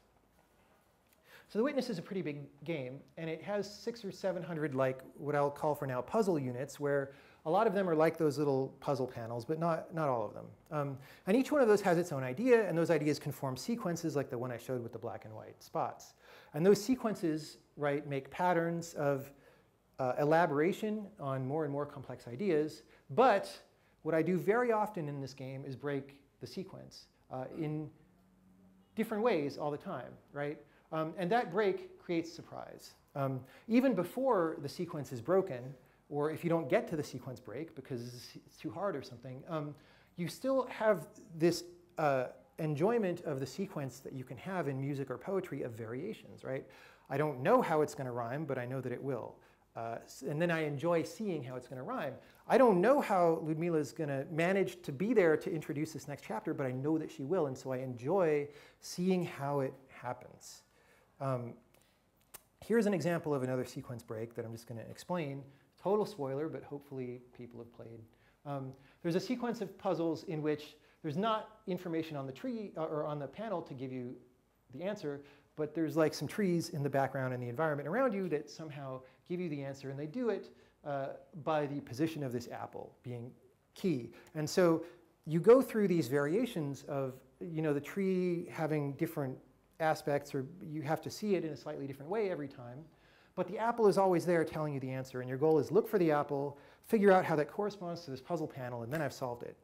Speaker 1: So the Witness is a pretty big game, and it has six or 700 like what I'll call for now puzzle units, where a lot of them are like those little puzzle panels, but not, not all of them. Um, and each one of those has its own idea, and those ideas can form sequences like the one I showed with the black and white spots. And those sequences, right, make patterns of uh, elaboration on more and more complex ideas. But what I do very often in this game is break the sequence uh, in different ways all the time, right? Um, and that break creates surprise. Um, even before the sequence is broken, or if you don't get to the sequence break because it's too hard or something, um, you still have this uh, enjoyment of the sequence that you can have in music or poetry of variations, right? I don't know how it's going to rhyme, but I know that it will. Uh, and then I enjoy seeing how it's going to rhyme. I don't know how Ludmilla is going to manage to be there to introduce this next chapter, but I know that she will, and so I enjoy seeing how it happens. Um, here's an example of another sequence break that I'm just going to explain. Total spoiler, but hopefully people have played. Um, there's a sequence of puzzles in which there's not information on the tree uh, or on the panel to give you the answer, but there's like some trees in the background and the environment around you that somehow give you the answer, and they do it uh, by the position of this apple being key. And so you go through these variations of you know, the tree having different aspects, or you have to see it in a slightly different way every time. But the apple is always there telling you the answer, and your goal is look for the apple, figure out how that corresponds to this puzzle panel, and then I've solved it.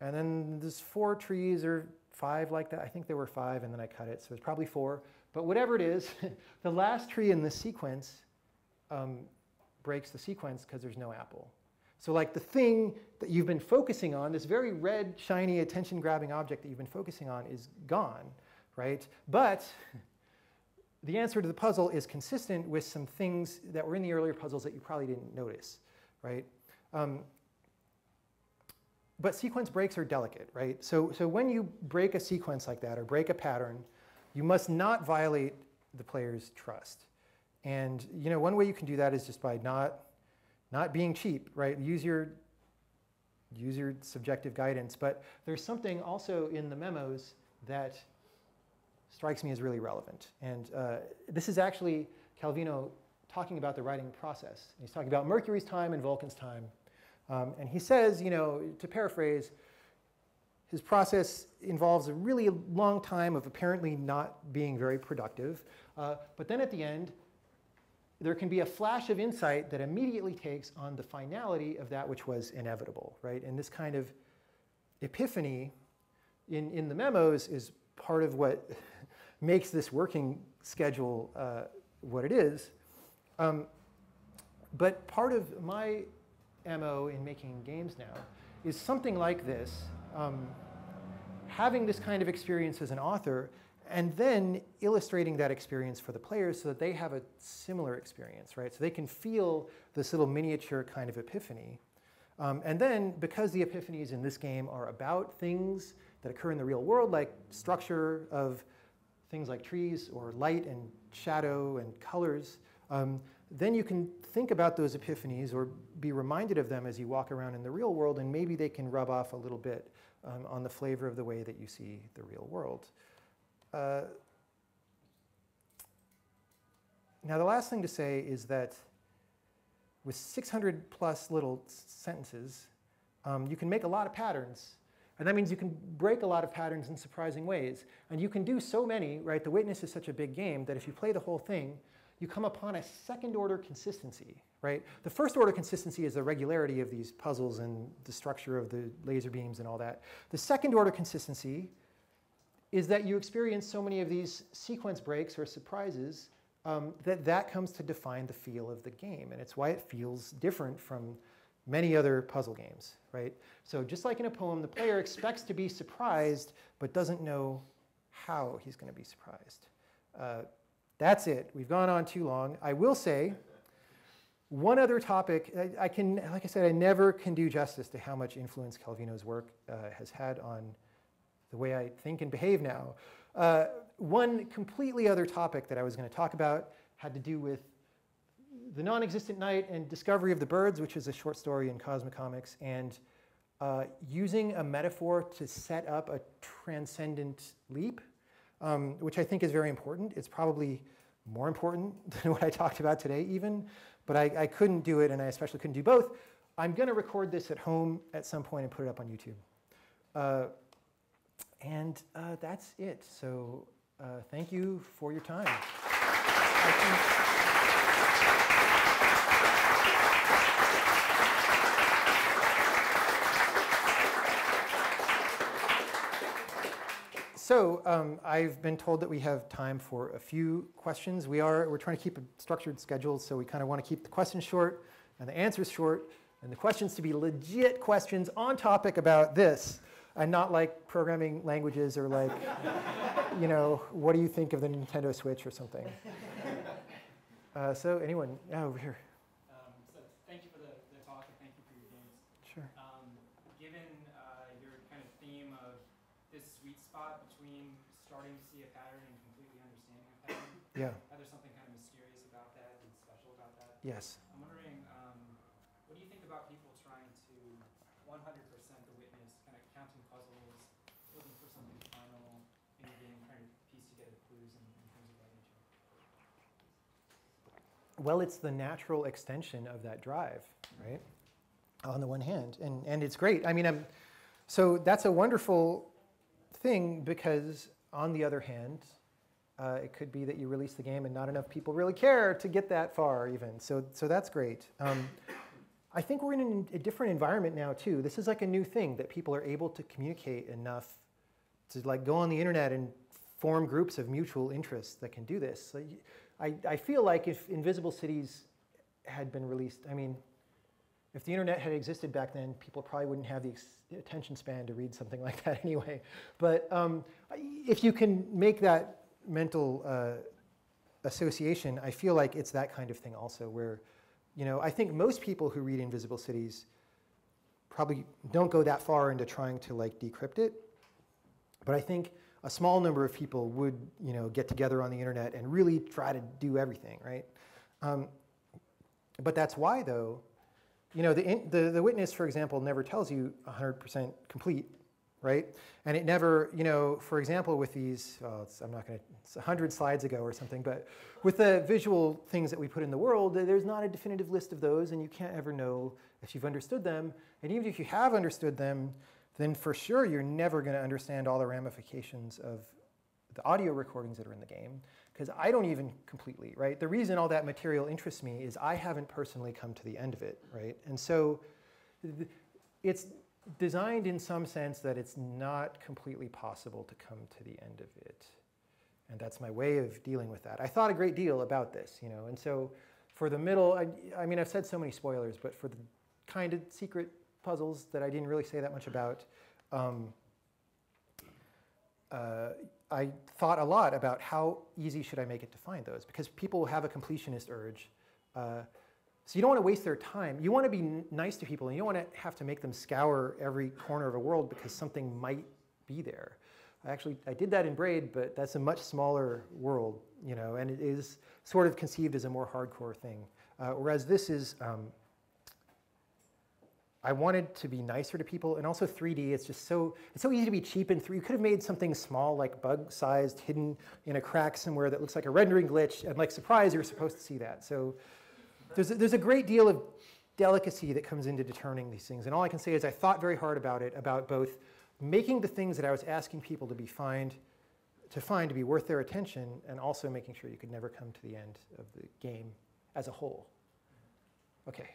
Speaker 1: And then there's four trees or five like that. I think there were five, and then I cut it, so it's probably four. But whatever it is, the last tree in this sequence um, breaks the sequence because there's no apple. So like the thing that you've been focusing on, this very red, shiny, attention-grabbing object that you've been focusing on is gone, right? But the answer to the puzzle is consistent with some things that were in the earlier puzzles that you probably didn't notice, right? Um, but sequence breaks are delicate, right? So, so when you break a sequence like that or break a pattern, you must not violate the player's trust. And you know, one way you can do that is just by not, not being cheap, right? Use your, use your subjective guidance. But there's something also in the memos that strikes me as really relevant. And uh, this is actually Calvino talking about the writing process. He's talking about Mercury's time and Vulcan's time. Um, and he says, you know, to paraphrase, his process involves a really long time of apparently not being very productive. Uh, but then at the end, there can be a flash of insight that immediately takes on the finality of that which was inevitable, right? And this kind of epiphany in, in the memos is part of what makes this working schedule uh, what it is. Um, but part of my MO in making games now is something like this, um, having this kind of experience as an author and then illustrating that experience for the players so that they have a similar experience, right? So they can feel this little miniature kind of epiphany. Um, and then, because the epiphanies in this game are about things that occur in the real world, like structure of things like trees or light and shadow and colors, um, then you can think about those epiphanies or be reminded of them as you walk around in the real world, and maybe they can rub off a little bit um, on the flavor of the way that you see the real world. Uh, now, the last thing to say is that with 600 plus little sentences, um, you can make a lot of patterns. And that means you can break a lot of patterns in surprising ways. And you can do so many, right? The Witness is such a big game that if you play the whole thing, you come upon a second order consistency, right? The first order consistency is the regularity of these puzzles and the structure of the laser beams and all that. The second order consistency is that you experience so many of these sequence breaks or surprises um, that that comes to define the feel of the game. And it's why it feels different from many other puzzle games, right? So just like in a poem, the player expects to be surprised, but doesn't know how he's going to be surprised. Uh, that's it. We've gone on too long. I will say one other topic. I, can, like I said, I never can do justice to how much influence Calvino's work uh, has had on the way I think and behave now. Uh, one completely other topic that I was going to talk about had to do with The Non-Existent Knight and Discovery of the Birds, which is a short story in Cosmicomics, and uh, using a metaphor to set up a transcendent leap, um, which I think is very important. It's probably more important than what I talked about today even, but I, I couldn't do it and I especially couldn't do both. I'm gonna record this at home at some point and put it up on YouTube. Uh, and uh, that's it. So uh, thank you for your time. So um, I've been told that we have time for a few questions. We are, we're trying to keep a structured schedule, so we kind of want to keep the questions short and the answers short, and the questions to be legit questions on topic about this, and not like programming languages or like, you know, what do you think of the Nintendo Switch or something. Uh, so anyone, yeah, over here. Yeah.
Speaker 2: Uh, there's something kind of mysterious about that and special about that.
Speaker 1: Yes.
Speaker 2: I'm wondering, um, what do you think about people trying to 100% the witness, kind of counting puzzles, looking for something final in the game, trying to piece together clues and, and things of that nature?
Speaker 1: Well, it's the natural extension of that drive, right? On the one hand, and and it's great. I mean, I'm, so that's a wonderful thing because on the other hand, uh, it could be that you release the game and not enough people really care to get that far even. So, so that's great. Um, I think we're in a different environment now too. This is like a new thing that people are able to communicate enough to like go on the internet and form groups of mutual interests that can do this. So I, I feel like if Invisible Cities had been released, I mean, if the internet had existed back then, people probably wouldn't have the attention span to read something like that anyway. But um, if you can make that mental uh, association, I feel like it's that kind of thing also where, you know, I think most people who read Invisible Cities probably don't go that far into trying to like decrypt it. But I think a small number of people would, you know, get together on the internet and really try to do everything, right? Um, but that's why, though, you know, the, the, the witness, for example, never tells you 100% complete right? And it never, you know, for example, with these, I'm not going to, it's 100 slides ago or something, but with the visual things that we put in the world, there's not a definitive list of those, and you can't ever know if you've understood them. And even if you have understood them, then for sure you're never going to understand all the ramifications of the audio recordings that are in the game, because I don't even completely, right? The reason all that material interests me is I haven't personally come to the end of it, right? And so it's designed in some sense that it's not completely possible to come to the end of it. And that's my way of dealing with that. I thought a great deal about this, you know, and so for the middle, I, I mean, I've said so many spoilers, but for the kind of secret puzzles that I didn't really say that much about, um, uh, I thought a lot about how easy should I make it to find those because people have a completionist urge. Uh, so you don't want to waste their time. You want to be nice to people, and you don't want to have to make them scour every corner of a world because something might be there. I actually I did that in Braid, but that's a much smaller world, you know, and it is sort of conceived as a more hardcore thing. Uh, whereas this is, um, I wanted to be nicer to people, and also 3D. It's just so it's so easy to be cheap in 3D. You could have made something small, like bug-sized, hidden in a crack somewhere that looks like a rendering glitch, and like surprise, you're supposed to see that. So there's a, there's a great deal of delicacy that comes into determining these things. And all I can say is I thought very hard about it, about both making the things that I was asking people to be find, to find to be worth their attention, and also making sure you could never come to the end of the game as a whole. Okay.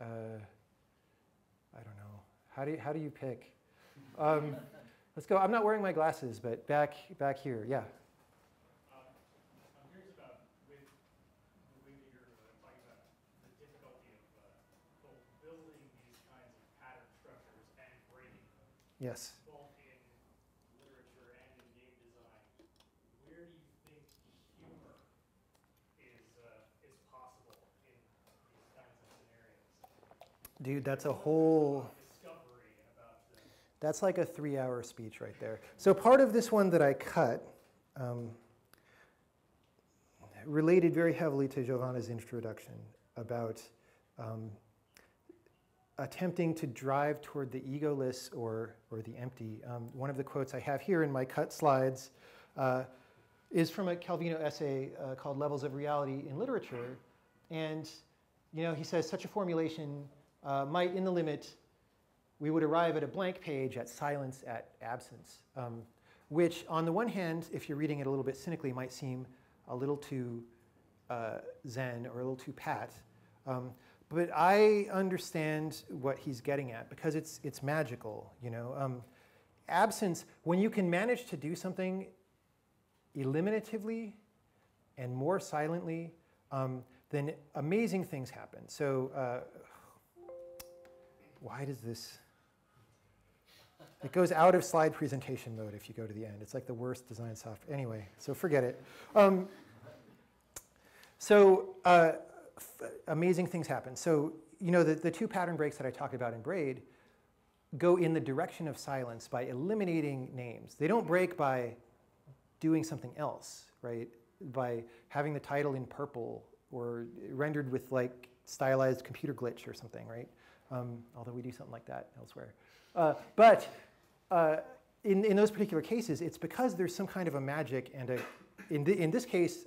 Speaker 1: Uh, I don't know. How do you, how do you pick? Um, let's go. I'm not wearing my glasses, but back back here. Yeah. Yes.
Speaker 2: Both in literature and in game design, where do you think humor is, uh, is possible in these kinds of scenarios?
Speaker 1: Dude, that's a whole. That's like a three hour speech right there. So, part of this one that I cut, um, related very heavily to Giovanna's introduction about um, attempting to drive toward the egoless or, or the empty. Um, one of the quotes I have here in my cut slides uh, is from a Calvino essay uh, called Levels of Reality in Literature. And you know, he says such a formulation uh, might, in the limit, we would arrive at a blank page at silence at absence, um, which on the one hand, if you're reading it a little bit cynically, might seem a little too uh, zen or a little too pat. Um, but I understand what he's getting at because it's, it's magical, you know. Um, absence, when you can manage to do something eliminatively and more silently, um, then amazing things happen. So uh, why does this? It goes out of slide presentation mode if you go to the end. It's like the worst design software. Anyway, so forget it. Um, so uh, amazing things happen. So you know the, the two pattern breaks that I talked about in Braid go in the direction of silence by eliminating names. They don't break by doing something else, right? By having the title in purple or rendered with like stylized computer glitch or something, right? Um, although we do something like that elsewhere. Uh, but uh, in, in those particular cases, it's because there's some kind of a magic and a, in, the, in this case,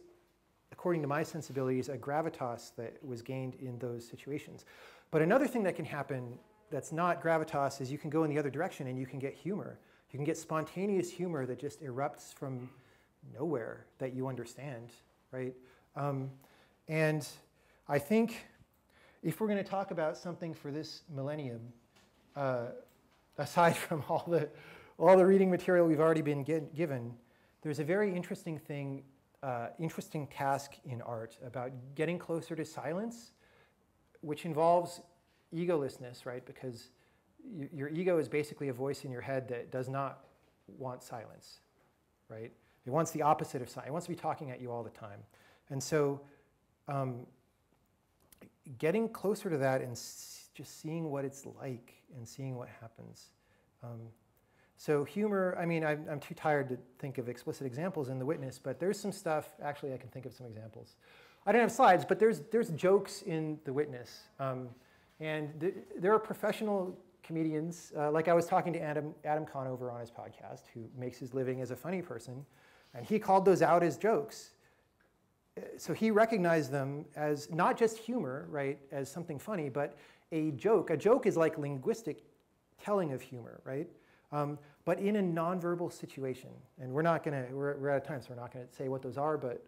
Speaker 1: according to my sensibilities, a gravitas that was gained in those situations. But another thing that can happen that's not gravitas is you can go in the other direction and you can get humor. You can get spontaneous humor that just erupts from nowhere that you understand, right? Um, and I think if we're going to talk about something for this millennium, uh, aside from all the, all the reading material we've already been get, given, there's a very interesting thing, uh, interesting task in art about getting closer to silence, which involves egolessness, right? Because your ego is basically a voice in your head that does not want silence, right? It wants the opposite of silence. It wants to be talking at you all the time. And so um, getting closer to that and just seeing what it's like and seeing what happens. Um, so humor, I mean, I'm, I'm, too tired to think of explicit examples in The Witness, but there's some stuff, actually I can think of some examples. I don't have slides, but there's, there's jokes in The Witness. Um, and th there are professional comedians, uh, like I was talking to Adam, Adam Conover on his podcast, who makes his living as a funny person, and he called those out as jokes so he recognized them as not just humor, right, as something funny, but a joke. A joke is like linguistic telling of humor, right? Um, but in a nonverbal situation. And we're not going to, we're, we're out of time, so we're not going to say what those are, but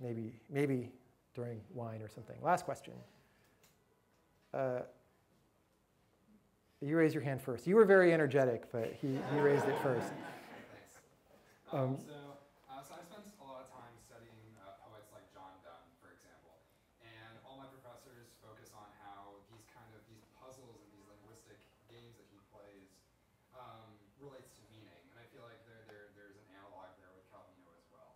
Speaker 1: maybe, maybe during wine or something. Last question. Uh, you raised your hand first. You were very energetic, but he, he raised it first.
Speaker 3: Um, so uh, so I spent a lot of time studying uh, poets like John Donne, for example, and all my professors focus on how these kind of these puzzles and these linguistic games that he plays um, relates to meaning, and I feel like there, there there's an analog there with Calvino as well.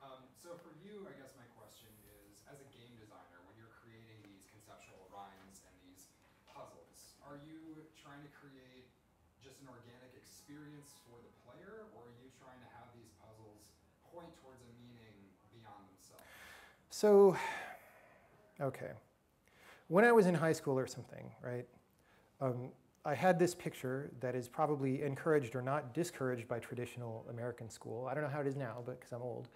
Speaker 3: Um, so for you, I guess my question is, as a game designer, when you're creating these conceptual rhymes and these puzzles, are you trying to create just an organic experience for the player, or are you trying to have these puzzles point towards a meaning beyond themselves?
Speaker 1: So, okay. When I was in high school or something, right, um, I had this picture that is probably encouraged or not discouraged by traditional American school. I don't know how it is now, but because I'm old.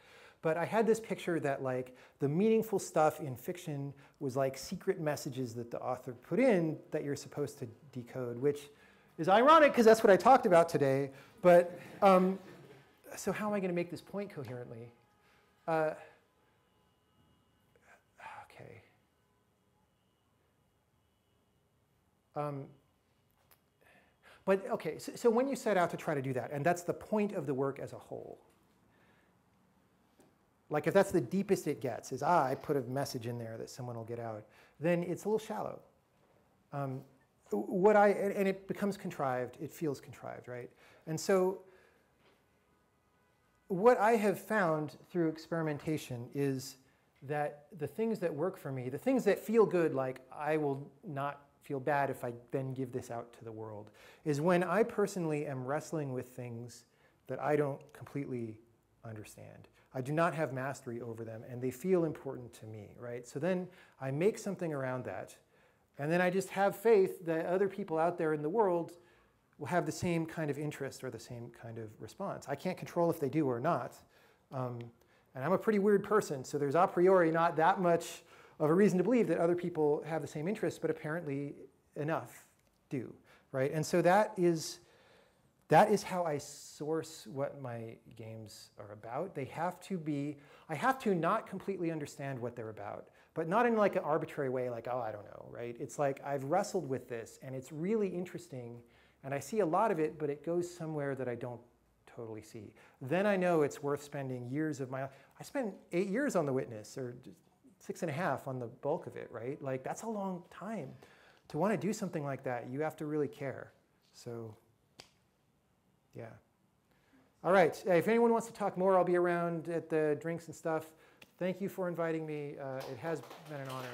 Speaker 1: But I had this picture that like the meaningful stuff in fiction was like secret messages that the author put in that you're supposed to decode, which is ironic because that's what I talked about today. But um, so how am I going to make this point coherently? Uh, okay. Um, but okay, so, so when you set out to try to do that, and that's the point of the work as a whole, like if that's the deepest it gets, is ah, I put a message in there that someone will get out, then it's a little shallow. Um, what I, and it becomes contrived, it feels contrived, right? And so what I have found through experimentation is that the things that work for me, the things that feel good, like I will not feel bad if I then give this out to the world, is when I personally am wrestling with things that I don't completely understand. I do not have mastery over them, and they feel important to me, right? So then I make something around that, and then I just have faith that other people out there in the world will have the same kind of interest or the same kind of response. I can't control if they do or not. Um, and I'm a pretty weird person, so there's a priori not that much of a reason to believe that other people have the same interests, but apparently enough do, right? And so that is that is how I source what my games are about. They have to be, I have to not completely understand what they're about, but not in like an arbitrary way, like, oh, I don't know, right? It's like I've wrestled with this and it's really interesting and I see a lot of it, but it goes somewhere that I don't totally see. Then I know it's worth spending years of my, I spent eight years on The Witness or six and a half on the bulk of it, right? Like that's a long time. To want to do something like that, you have to really care. So yeah. All right. If anyone wants to talk more, I'll be around at the drinks and stuff. Thank you for inviting me. Uh, it has been an honor.